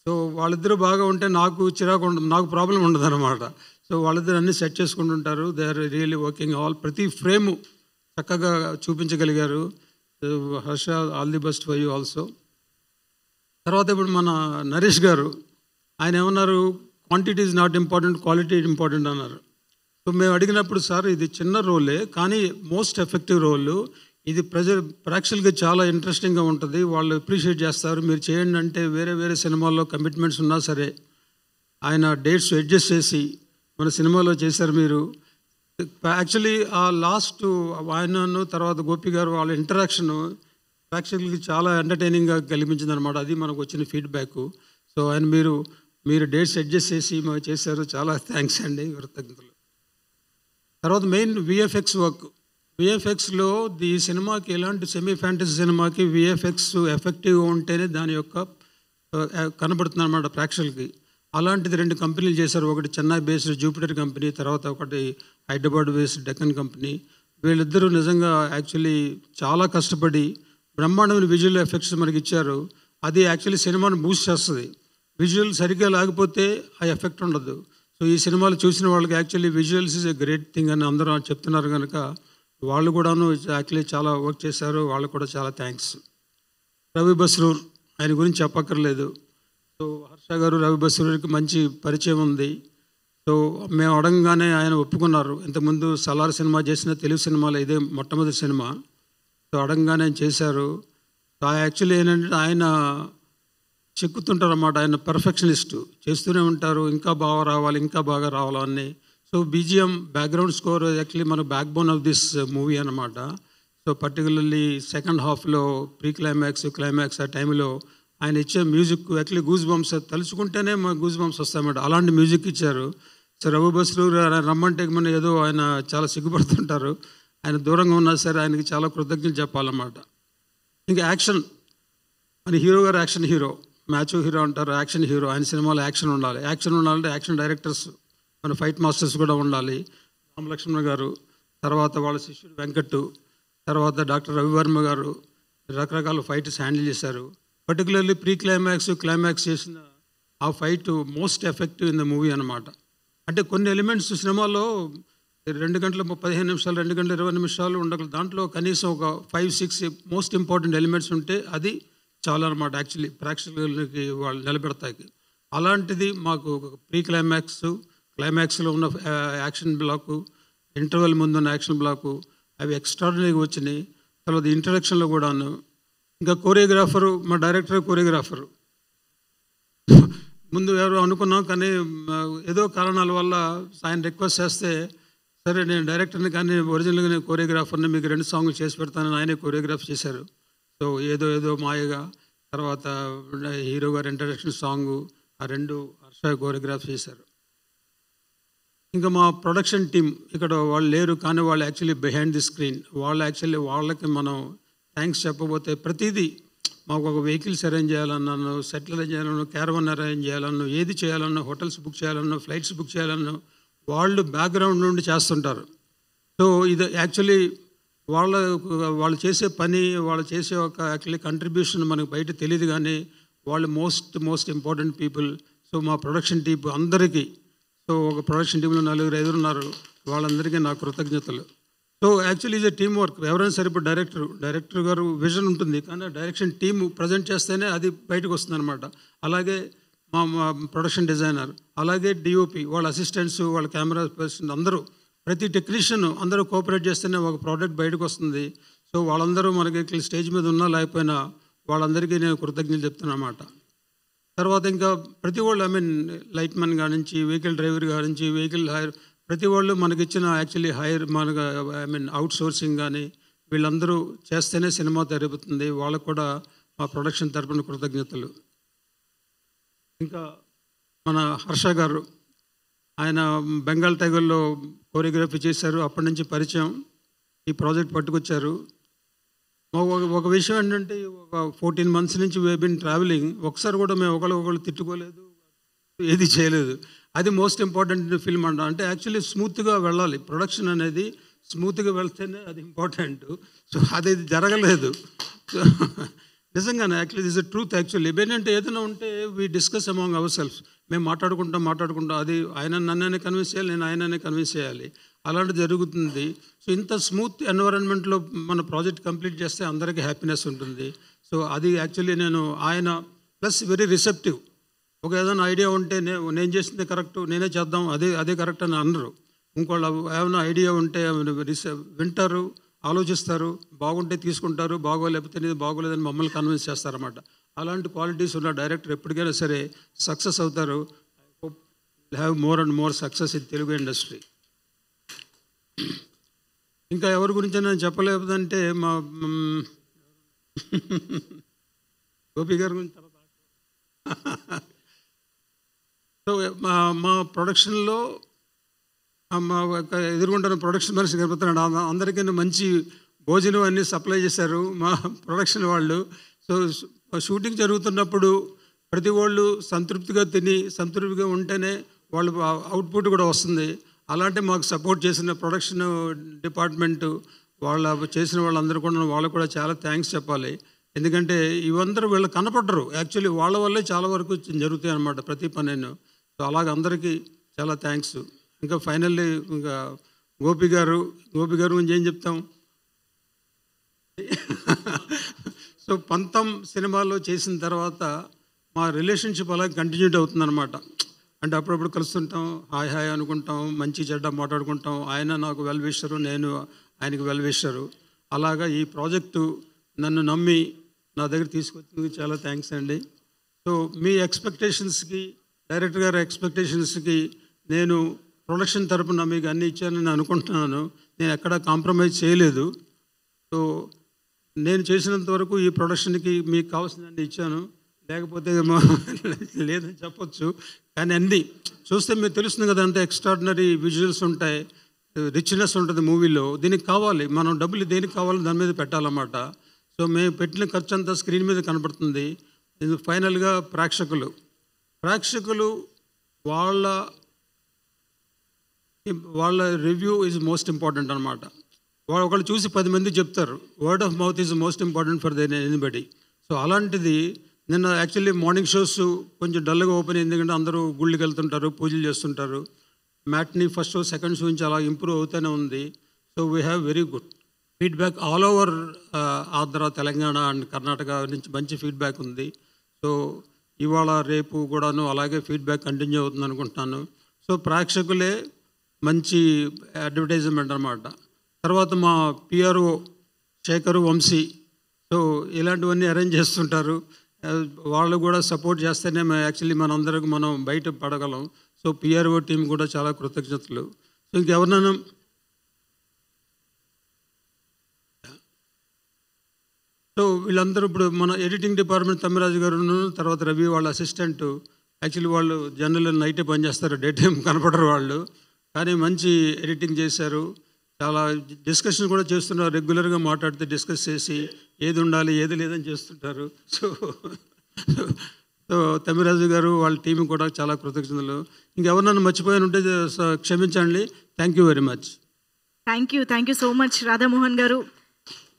సో వాళ్ళిద్దరూ బాగా ఉంటే నాకు చిరాకు ఉండదు నాకు ప్రాబ్లం ఉండదు అనమాట సో వాళ్ళిద్దరు అన్ని set చేసుకుంటుంటారు. They are really working all ప్రతి ఫ్రేము చక్కగా చూపించగలిగారు. Harsha all the best for you also తర్వాత ఇప్పుడు మన నరేష్ గారు ఆయన ఏమన్నారు? Quantity is not important quality important అన్నారు. సో మేము అడిగినప్పుడు సార్ ఇది చిన్న రోలే కానీ మోస్ట్ ఎఫెక్టివ్ రోలు. ఇది ప్రజ ప్రేక్షకులకి చాలా ఇంట్రెస్టింగ్గా ఉంటుంది. వాళ్ళు అప్రిషియేట్ చేస్తారు. మీరు చేయండి అంటే వేరే వేరే సినిమాల్లో కమిట్మెంట్స్ ఉన్నా సరే ఆయన డేట్స్ అడ్జస్ట్ చేసి మన సినిమాలో చేశారు మీరు. యాక్చువల్లీ ఆ లాస్ట్ ఆయనను తర్వాత గోపి గారు వాళ్ళ ఇంటరాక్షన్ ప్రేక్షకులకి చాలా ఎంటర్టైనింగ్గా కల్పించింది అనమాట అది మనకు వచ్చిన ఫీడ్బ్యాక్. సో ఆయన మీరు మీరు డేట్స్ అడ్జస్ట్ చేసి మాకు చేశారు. చాలా థ్యాంక్స్ అండి. కృతజ్ఞతలు. తర్వాత మెయిన్ విఎఫ్ఎక్స్ వర్క్ విఎఫ్ఎక్స్లో ఈ సినిమాకి ఎలాంటి సెమీ ఫ్యాంటసీ సినిమాకి విఎఫ్ఎక్స్ ఎఫెక్టివ్గా ఉంటేనే దాని యొక్క కనబడుతుంది అనమాట ప్రేక్షకులకి. అలాంటిది రెండు కంపెనీలు చేశారు. ఒకటి చెన్నై బేస్డ్ జూపిటర్ కంపెనీ తర్వాత ఒకటి హైదరాబాద్ బేస్డ్ డెక్కన్ కంపెనీ వీళ్ళిద్దరూ నిజంగా యాక్చువల్లీ చాలా కష్టపడి బ్రహ్మాండమైన విజువల్ ఎఫెక్ట్స్ మనకి ఇచ్చారు. అది యాక్చువల్లీ సినిమాను బూస్ట్ చేస్తుంది. విజువల్ సరిగ్గా లేకపోతే ఆ ఎఫెక్ట్ ఉండదు. సో ఈ సినిమాలు చూసిన వాళ్ళకి actually visuals is a great thing అని అందరూ చెప్తున్నారు కనుక వాళ్ళు కూడాను యాక్చువల్లీ చాలా వర్క్ చేశారు. వాళ్ళకు కూడా చాలా థ్యాంక్స్ రవి బస్రూర్ ఆయన గురించి చెప్పక్కర్లేదు. సో హర్ష గారు రవి బస్రూర్కి మంచి పరిచయం ఉంది. సో మేము అడగగానే ఆయన ఒప్పుకున్నారు. ఇంతకుముందు సలార్ సినిమా చేసిన తెలుగు సినిమాలో ఇదే మొట్టమొదటి సినిమా. సో అడగగానే ఆయన చేశారు యాక్చువల్లీ ఏంటంటే ఆయన చెక్కుతుంటారు అన్నమాట ఆయన పర్ఫెక్షనిస్ట్ చేస్తూనే ఉంటారు. ఇంకా బాగా రావాలి ఇంకా బాగా రావాలని so BGM background score actually మన backbone of this movie అనమాట సో పర్టికులర్లీ సెకండ్ హాఫ్లో ప్రీ క్లైమాక్స్ క్లైమాక్స్ ఆ టైంలో ఆయన ఇచ్చే మ్యూజిక్ యాక్చువల్లీ గూజ్ బంప్స్ తలుచుకుంటేనే గూజ్ బంప్స్ వస్తాయన్నమాట. అలాంటి మ్యూజిక్ ఇచ్చారు. సో రఘు బస్లు రమ్మంటే మన ఏదో ఆయన చాలా సిగ్గుపడుతుంటారు. ఆయన దూరంగా ఉన్నా సరే ఆయనకి చాలా కృతజ్ఞతలు చెప్పాలన్నమాట. ఇంకా యాక్షన్. మన హీరో గారు యాక్షన్ హీరో. మ్యాచ్ హీరో అంటారు యాక్షన్ హీరో. ఆయన సినిమాలో యాక్షన్ ఉండాలి. యాక్షన్ ఉండాలంటే యాక్షన్ డైరెక్టర్స్ మన ఫైట్ మాస్టర్స్ కూడా ఉండాలి. రామలక్ష్మణ్ గారు తర్వాత వాళ్ళ శిష్యుడు వెంకట్ తర్వాత డాక్టర్ రవివర్మ గారు రకరకాల ఫైట్స్ హ్యాండిల్ చేశారు. పర్టికులర్లీ ప్రీ క్లైమాక్స్ క్లైమాక్స్ చేసిన ఆ fight most effective in the movie అనమాట అంటే కొన్ని ఎలిమెంట్స్ సినిమాలో రెండు గంటల పదిహేను నిమిషాలు రెండు గంటల ఇరవై నిమిషాలు ఉండగలదు దాంట్లో కనీసం ఒక five six most important elements ఉంటే అది చాలా అనమాట యాక్చువల్లీ ప్రేక్షకులకి వాళ్ళు నిలబెడతాయి. అలాంటిది మాకు ప్రీ క్లైమాక్స్ క్లైమాక్స్లో ఉన్న యాక్షన్ బ్లాకు ఇంటర్వెల్ ముందున్న యాక్షన్ బ్లాకు అవి ఎక్స్ట్రాడినరీగా వచ్చినాయి. తర్వాత ఇంట్రడక్షన్లో కూడాను. ఇంకా కోరియోగ్రాఫరు మా డైరెక్టర్ కోరియోగ్రాఫరు ముందు ఎవరు అనుకున్నాం కానీ ఏదో కారణాల వల్ల ఆయన రిక్వెస్ట్ చేస్తే సరే నేను డైరెక్టర్ని కానీ ఒరిజినల్గా నేను కోరియోగ్రాఫర్ని మీకు రెండు సాంగ్లు చేసి పెడతానని ఆయనే కోరియోగ్రాఫ్ చేశారు. సో ఏదో ఏదో మాయగా తర్వాత హీరో గారు ఇంట్రడక్షన్ సాంగు ఆ రెండు హర్ష కోరియోగ్రాఫ్ చేశారు. ఇంకా మా ప్రొడక్షన్ టీం ఇక్కడ వాళ్ళు లేరు కానీ వాళ్ళు యాక్చువల్లీ బిహైండ్ ది స్క్రీన్. వాళ్ళు యాక్చువల్లీ వాళ్ళకి మనం థ్యాంక్స్ చెప్పబోతే ప్రతిదీ మాకు ఒక వెహికల్స్ అరేంజ్ చేయాలన్నాను సెటిల్ అరేంజ్ చేయాలన్నా క్యారవన్ అరేంజ్ చేయాలన్నా ఏది చేయాలన్నా హోటల్స్ బుక్ చేయాలన్నా ఫ్లైట్స్ బుక్ చేయాలన్నా వాళ్ళు బ్యాక్గ్రౌండ్ నుండి చేస్తుంటారు. సో ఇది యాక్చువల్లీ వాళ్ళ వాళ్ళు చేసే పని వాళ్ళు చేసే ఒక యాక్చువల్లీ కంట్రిబ్యూషన్ మనకు బయట తెలియదు కానీ వాళ్ళు most most important people so మా ప్రొడక్షన్ టీం అందరికీ సో ఒక ప్రొడక్షన్ టీంలో నలుగురు ఐదుగురు ఉన్నారు. వాళ్ళందరికీ నా కృతజ్ఞతలు. సో యాక్చువల్లీ ఇది టీమ్ వర్క్ ఎవరైనా సరే ఇప్పుడు డైరెక్టర్ డైరెక్టర్ గారు విజన్ ఉంటుంది. కానీ డైరెక్షన్ టీమ్ ప్రజెంట్ చేస్తేనే అది బయటకు వస్తుంది అనమాట అలాగే మా మా ప్రొడక్షన్ డిజైనర్ అలాగే డిఓపి వాళ్ళ అసిస్టెంట్స్ వాళ్ళ కెమెరా పర్సన్ అందరూ ప్రతి టెక్నీషియన్ అందరూ కోఆపరేట్ చేస్తేనే ఒక ప్రోడక్ట్ బయటకు వస్తుంది. సో వాళ్ళందరూ మనకి స్టేజ్ మీద ఉన్నా లేకపోయినా వాళ్ళందరికీ నేను కృతజ్ఞతలు చెప్తున్నా అన్నమాట. తర్వాత ఇంకా ప్రతి వాళ్ళు ఐ మీన్ లైట్ మ్యాన్ కాడి నుంచి వెహికల్ డ్రైవర్ కాడి నుంచి వెహికల్ హైర్ ప్రతి వాళ్ళు మనకిచ్చిన యాక్చువల్లీ హైర్ మనకు ఐ మీన్ అవుట్ సోర్సింగ్ కానీ వీళ్ళందరూ చేస్తేనే సినిమా తెరుగుతుంది వాళ్ళకు కూడా మా ప్రొడక్షన్ తరపున కృతజ్ఞతలు. ఇంకా మన హర్ష గారు ఆయన బెంగాల్ టైగర్లో కోరియోగ్రఫీ చేశారు. అప్పటి నుంచి పరిచయం ఈ ప్రాజెక్ట్ పట్టుకొచ్చారు. ఒక ఒక విషయం ఏంటంటే ఒక ఫోర్టీన్ మంత్స్ నుంచి వే బిన్ ట్రావెలింగ్ ఒకసారి కూడా మేము ఒకళ్ళు ఒకళ్ళు తిట్టుకోలేదు ఏది చేయలేదు. అది మోస్ట్ ఇంపార్టెంట్ ఫిల్మ్ అంట. అంటే యాక్చువల్లీ స్మూత్గా వెళ్ళాలి. ప్రొడక్షన్ అనేది స్మూత్గా వెళ్తేనే అది ఇంపార్టెంట్ సో అది జరగలేదు. సో నిజంగానే యాక్చువల్లీ దిస్ ట్రూత్ యాక్చువల్లీ ఏంటంటే ఏదైనా ఉంటే we discuss among our self మేము మాట్లాడుకుంటాం మాట్లాడుకుంటాం. అది ఆయన నన్ననే కన్విన్స్ చేయాలి నేను ఆయననే కన్విన్స్ చేయాలి. అలాంటి జరుగుతుంది. సో ఇంత స్మూత్ ఎన్వైరన్మెంట్లో మన ప్రాజెక్ట్ కంప్లీట్ చేస్తే అందరికీ హ్యాపీనెస్ ఉంటుంది. సో అది యాక్చువల్లీ నేను ఆయన ప్లస్ వెరీ రిసెప్టివ్ ఒక ఏదైనా ఐడియా ఉంటే నే- నేను చేసింది కరెక్ట్ నేనే చేద్దాం అదే అదే కరెక్ట్ అని అనరు. ఇంకోళ్ళు ఏమైనా ఐడియా ఉంటే వింటారు ఆలోచిస్తారు బాగుంటే తీసుకుంటారు బాగోలేకపోతే ఇది బాగోలేదని మమ్మల్ని కన్విన్స్ చేస్తారన్నమాట. అలాంటి క్వాలిటీస్ ఉన్న డైరెక్టర్ ఎప్పటికైనా సరే సక్సెస్ అవుతారు. Have more and more success in Telugu industry ఇంకా ఎవరి గురించి నేను చెప్పలేదంటే మా గోపి గారి గురించి సో మా మా ప్రొడక్షన్లో మా యొక్క ఎదుర్కొంటున్న ప్రొడక్షన్ మనిషి గెలుపుతున్నాడు అందరికీ మంచి భోజనం అన్నీ సప్లై చేశారు మా ప్రొడక్షన్ వాళ్ళు. సో షూటింగ్ జరుగుతున్నప్పుడు ప్రతి వాళ్ళు సంతృప్తిగా తిని సంతృప్తిగా ఉంటేనే వాళ్ళ అవుట్పుట్ కూడా వస్తుంది. అలాంటి మాకు సపోర్ట్ చేసిన ప్రొడక్షన్ డిపార్ట్మెంట్ వాళ్ళ చేసిన వాళ్ళందరూ కూడా వాళ్ళకు కూడా చాలా థ్యాంక్స్ చెప్పాలి. ఎందుకంటే ఇవందరూ వీళ్ళు కనపడరు. యాక్చువల్లీ వాళ్ళ వల్లే చాలా వరకు జరుగుతాయి అన్నమాట ప్రతి పనిను. సో అలాగ అందరికీ చాలా థ్యాంక్స్ ఇంకా ఫైనల్లీ ఇంకా గోపి గారు గోపి గారు గురించి ఏం చెప్తాం? సో పంతం సినిమాలో చేసిన తర్వాత మా రిలేషన్షిప్ అలా కంటిన్యూట్ అవుతుందన్నమాట. అంటే అప్పుడప్పుడు కలుస్తుంటాం హాయ్ హాయ్ అనుకుంటాం మంచి చెడ్డ మాట్లాడుకుంటాం ఆయన నాకు వెల్ విషరు నేను ఆయనకు వెల్ విషరు అలాగా ఈ ప్రాజెక్టు నన్ను నమ్మి నా దగ్గర తీసుకొచ్చింది చాలా థ్యాంక్స్ అండి. సో మీ ఎక్స్పెక్టేషన్స్కి డైరెక్టర్ గారి ఎక్స్పెక్టేషన్స్కి నేను ప్రొడక్షన్ తరపున మీకు అన్ని ఇచ్చానని అనుకుంటున్నాను. నేను ఎక్కడా కాంప్రమైజ్ చేయలేదు. సో నేను చేసినంత వరకు ఈ ప్రొడక్షన్కి మీకు కావాల్సినన్ని ఇచ్చాను. లేకపోతే లేదని చెప్పొచ్చు. కానీ అన్నీ చూస్తే మీకు తెలుస్తుంది కదా అంత ఎక్స్ట్రాడినరీ విజువల్స్ ఉంటాయి రిచ్నెస్ ఉంటుంది మూవీలో. దీనికి కావాలి మనం డబ్బులు దేనికి కావాలో దాని మీద పెట్టాలన్నమాట. సో మేము పెట్టిన ఖర్చు అంతా స్క్రీన్ మీద కనపడుతుంది ఇది ఫైనల్గా ప్రేక్షకులు. ప్రేక్షకులు వాళ్ళ వాళ్ళ రివ్యూ ఈజ్ మోస్ట్ ఇంపార్టెంట్ అనమాట వాళ్ళు ఒకళ్ళు చూసి పది మంది చెప్తారు word of mouth is most important for the anybody so అలాంటిది నిన్న యాక్చువల్లీ మార్నింగ్ షోస్ కొంచెం డల్గా ఓపెన్ అయింది ఎందుకంటే అందరూ గుళ్ళకి వెళ్తుంటారు పూజలు చేస్తుంటారు. Matinee first show second show నుంచి అలా ఇంప్రూవ్ అవుతూనే ఉంది. So we have very good feedback all over Andhra Telangana and Karnataka నుంచి మంచి ఫీడ్బ్యాక్ ఉంది. సో ఇవాళ రేపు కూడాను అలాగే ఫీడ్బ్యాక్ కంటిన్యూ అవుతుంది అనుకుంటున్నాను సో ప్రేక్షకులే మంచి అడ్వర్టైజ్మెంట్ అనమాట తర్వాత మా పిఆర్ఓ శేఖర్ వంశీ సో ఇలాంటివన్నీ అరేంజ్ చేస్తుంటారు. వాళ్ళు కూడా సపోర్ట్ చేస్తేనే యాక్చువల్లీ మనందరం మనం బయట పడగలం. సో పిఆర్ఓ టీం కూడా చాలా కృతజ్ఞతలు. సో ఇంకెవరినైనా సో వీళ్ళందరూ ఇప్పుడు మన ఎడిటింగ్ డిపార్ట్మెంట్ తమ్మిరాజు గారు తర్వాత రవి వాళ్ళ అసిస్టెంట్ యాక్చువల్లీ వాళ్ళు జనరల్ నైటే పనిచేస్తారు డే టైం కనపడరు వాళ్ళు. కానీ మంచి ఎడిటింగ్ చేశారు. చాలా డిస్కషన్ కూడా చేస్తున్నారు. రెగ్యులర్గా మాట్లాడితే డిస్కస్ చేసి ఏది ఉండాలి ఏది లేదని చేస్తుంటారు. సో సో తమిరాజు గారు వాళ్ళ టీం కూడా చాలా కృతజ్ఞతలు. ఇంకెవరినన్ను మర్చిపోయాను ఉంటే క్షమించండి. Thank you very much thank you thank you so much Radhamohan garu.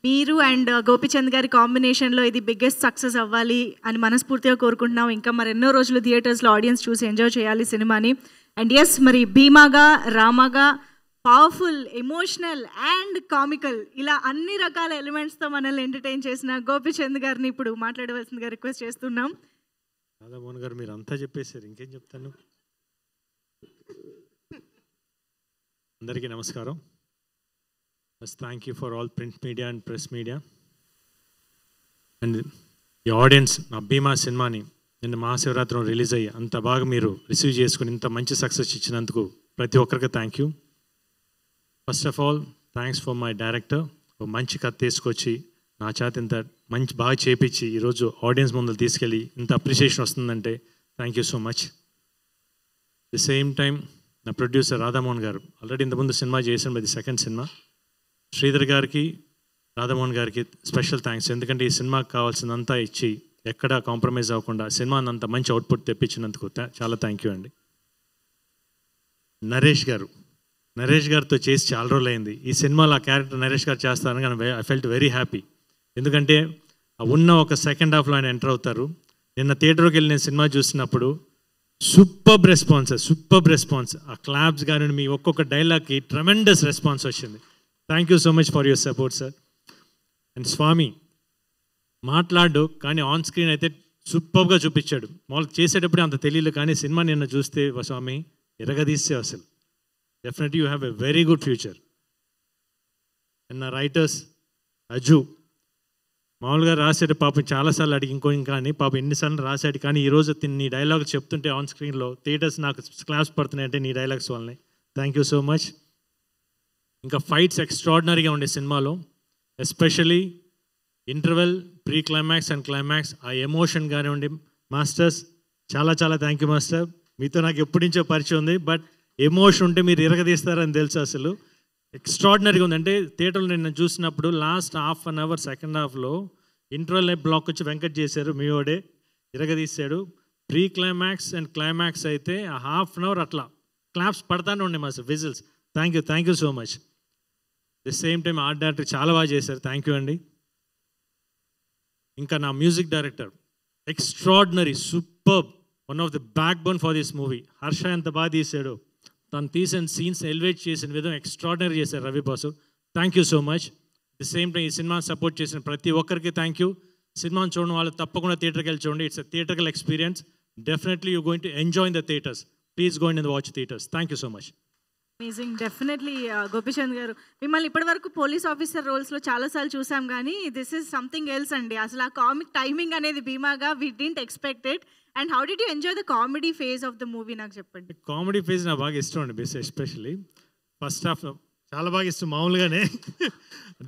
మీరు అండ్ గోపిచంద్ uh, గారి కాంబినేషన్లో ఇది బిగ్గెస్ట్ సక్సెస్ అవ్వాలి అని మనస్ఫూర్తిగా కోరుకుంటున్నాం. ఇంకా మరి ఎన్నో రోజులు థియేటర్స్లో ఆడియన్స్ చూసి ఎంజాయ్ చేయాలి సినిమాని. అండ్ ఎస్ మరి భీమాగా రామాగా పవర్ఫుల్ ఎమోషనల్ అండ్ కామికల్ ఇలా అన్ని రకాల ఎలిమెంట్స్తో మనల్ని ఎంటర్టైన్ చేసిన గోపిచంద్ గారిని ఇప్పుడు మాట్లాడవలసిందిగా రిక్వెస్ట్ చేస్తున్నాం. రాధామోహన్ గారు మీరు అంతా చెప్పేశారు. ఇంకేం చెప్తాను? అందరికీ నమస్కారం. First thank you for all print media and press media and ఈ ఆడియన్స్ నా భీమా సినిమాని నిన్న మహాశివరాత్రం రిలీజ్ అయ్యి అంత బాగా మీరు రిసీవ్ చేసుకుని ఇంత మంచి సక్సెస్ ఇచ్చినందుకు ప్రతి ఒక్కరికి thank you first of all thanks for my director ఒక మంచి కథ తీసుకొచ్చి నా చేత ఇంత మంచి బాగా చేపించి ఈరోజు ఆడియన్స్ ముందు తీసుకెళ్ళి ఇంత అప్రిషియేషన్ వస్తుందంటే thank you so much the same time నా ప్రొడ్యూసర్ రాధామోహన్ గారు ఆల్రెడీ ఇంతకుముందు సినిమా చేసిన ఇది సెకండ్ సినిమా శ్రీధర్ గారికి రాధామోహన్ గారికి స్పెషల్ థ్యాంక్స్ ఎందుకంటే ఈ సినిమాకి కావాల్సిందంతా ఇచ్చి ఎక్కడా కాంప్రమైజ్ అవ్వకుండా సినిమాని అంత మంచి అవుట్పుట్ తెప్పించినందుకు చాలా థ్యాంక్ యూ అండి. నరేష్ గారు నరేష్ గారితో చేసి చాలా రోజులు అయింది ఈ సినిమాలో ఆ క్యారెక్టర్ నరేష్ గారు చేస్తారని కానీ ఐ ఫెల్ట్ వెరీ హ్యాపీ ఎందుకంటే ఉన్న ఒక సెకండ్ హాఫ్లో ఆయన ఎంటర్ అవుతారు. నిన్న థియేటర్కి వెళ్ళి నేను సినిమా చూసినప్పుడు సూపర్ రెస్పాన్స్ సూపర్ రెస్పాన్స్ ఆ క్లాప్స్ కానీ మీ ఒక్కొక్క డైలాగ్కి ట్రమెండస్ రెస్పాన్స్ వచ్చింది. Thank you so much for your support sir and Swami మాట్లాడు కానీ ఆన్ స్క్రీన్ అయితే సూపర్గా చూపించాడు. మామూలుగా చేసేటప్పుడు అంత తెలియదు కానీ సినిమా నిన్న చూస్తే స్వామి ఎరగదీస్తే అసలు. Definitely you have a very good future and నా రైటర్స్ అజు మామూలుగా రాసాడు పాపం చాలాసార్లు అడిగి ఇంకో కానీ పాపం ఎన్నిసార్లు రాశాడు కానీ ఈరోజు నీ డైలాగ్ చెప్తుంటే ఆన్ స్క్రీన్లో థియేటర్స్ నాకు క్లాస్ పడుతున్నాయంటే నీ డైలాగ్స్ వల్లనే. థ్యాంక్ యూ సో మచ్ ఇంకా ఫైట్స్ ఎక్స్ట్రాడినరీగా ఉండే సినిమాలో especially interval pre climax and climax ఆ ఎమోషన్ కానివ్వండి మాస్టర్స్ చాలా చాలా థ్యాంక్ యూ మాస్టర్ మీతో నాకు ఎప్పటి నుంచో పరిచయం ఉంది బట్ ఎమోషన్ ఉంటే మీరు ఇరగదీస్తారని తెలుసు అసలు. ఎక్స్ట్రాడినరీగా ఉంది. అంటే థియేటర్లో నేను చూసినప్పుడు last half an hour second హాఫ్లో ఇంటర్వెల్ బ్లాక్ వచ్చి వెంకట్ చేశారు మీ ఓడే ఇరగదీశాడు. ప్రీ క్లైమాక్స్ అండ్ క్లైమాక్స్ అయితే ఆ హాఫ్ అన్ అవర్ అట్లా. క్లాప్స్ పడతానే ఉండే మా sir whistles thank you thank you so much the same time art director చాలా బాగా చేశారు. థ్యాంక్ యూ అండి. ఇంకా నా music director extraordinary super one of the backbone for this movie Harsha ఎంత బాగా తీసాడు తను తీసిన సీన్స్ ఎలివేట్ చేసిన విధం ఎక్స్ట్రాడినరీ చేశారు Ravi boss. Thank you so much the same time ఈ సినిమా సపోర్ట్ చేసిన ప్రతి ఒక్కరికి థ్యాంక్ యూ సినిమాని చూడడం వాళ్ళు తప్పకుండా థియేటర్కి వెళ్ళి చూడండి. It's a theatrical experience definitely you going to enjoy in the theatres please going in the watch theatres thank you so much amazing definitely Gopichand garu మిమ్మల్ని ఇప్పటివరకు పోలీస్ ఆఫీసర్ రోల్స్లో చాలాసార్లు చూసాం కానీ దిస్ ఇస్ సంథింగ్ ఎల్స్ అండి. అసలు ఆ కామిక్ టైమింగ్ అనేది భీమాగా we didn't expected and how did you enjoy the comedy phase of the movie నాకు చెప్పండి. కామెడీ ఫేజ్ నాకు బాగా ఇష్టం అండి బెస్ట్ ఎస్పెషల్లీ. ఫస్ట్ హాఫ్ చాలా బాగా ఇష్టం మామూలుగానే.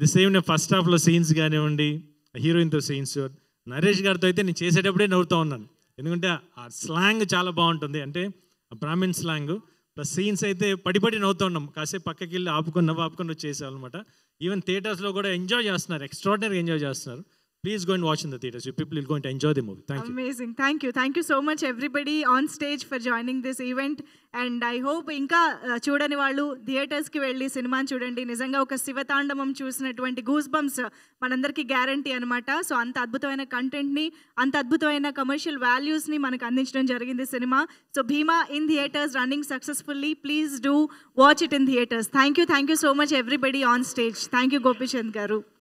ది సేమ్ నేను ఫస్ట్ హాఫ్లో సీన్స్ కానివ్వండి హీరోయిన్తో సీన్స్ నరేష్ గారితో అయితే నేను చేసేటప్పుడే నవ్వుతూ ఉన్నాను. ఎందుకంటే ఆ స్లాంగ్ చాలా బాగుంటుంది అంటే బ్రాహ్మిన్ స్లాంగ్ ప్లస్ సీన్స్ అయితే పడిపడి నవ్వుతూ ఉన్నాం. కాసేపు పక్కకి వెళ్ళి ఆపుకొని నవ్వు ఆపుకొని వచ్చేసాం అనమాట ఈవెన్ థియేటర్స్లో కూడా ఎంజాయ్ చేస్తున్నారు ఎక్స్ట్రాడినరీ ఎంజాయ్ చేస్తున్నారు. Please and watch in the theaters. You people are going to enjoy the movie. Thank Amazing. you. Amazing thank you thank you so much everybody on stage for joining this event and I hope ఇంకా uh, చూడని వాళ్ళు థియేటర్స్కి వెళ్ళి సినిమాని చూడండి. నిజంగా ఒక శివతాండవం చూసినటువంటి గూస్ బంప్స్ మనందరికీ గ్యారంటీ అనమాట సో అంత అద్భుతమైన కంటెంట్ని అంత అద్భుతమైన కమర్షియల్ వాల్యూస్ని మనకు అందించడం జరిగింది cinema. So Bhimaa in theatres running successfully please do watch it in theatres thank you thank you so much everybody on stage thank you Gopichand garu.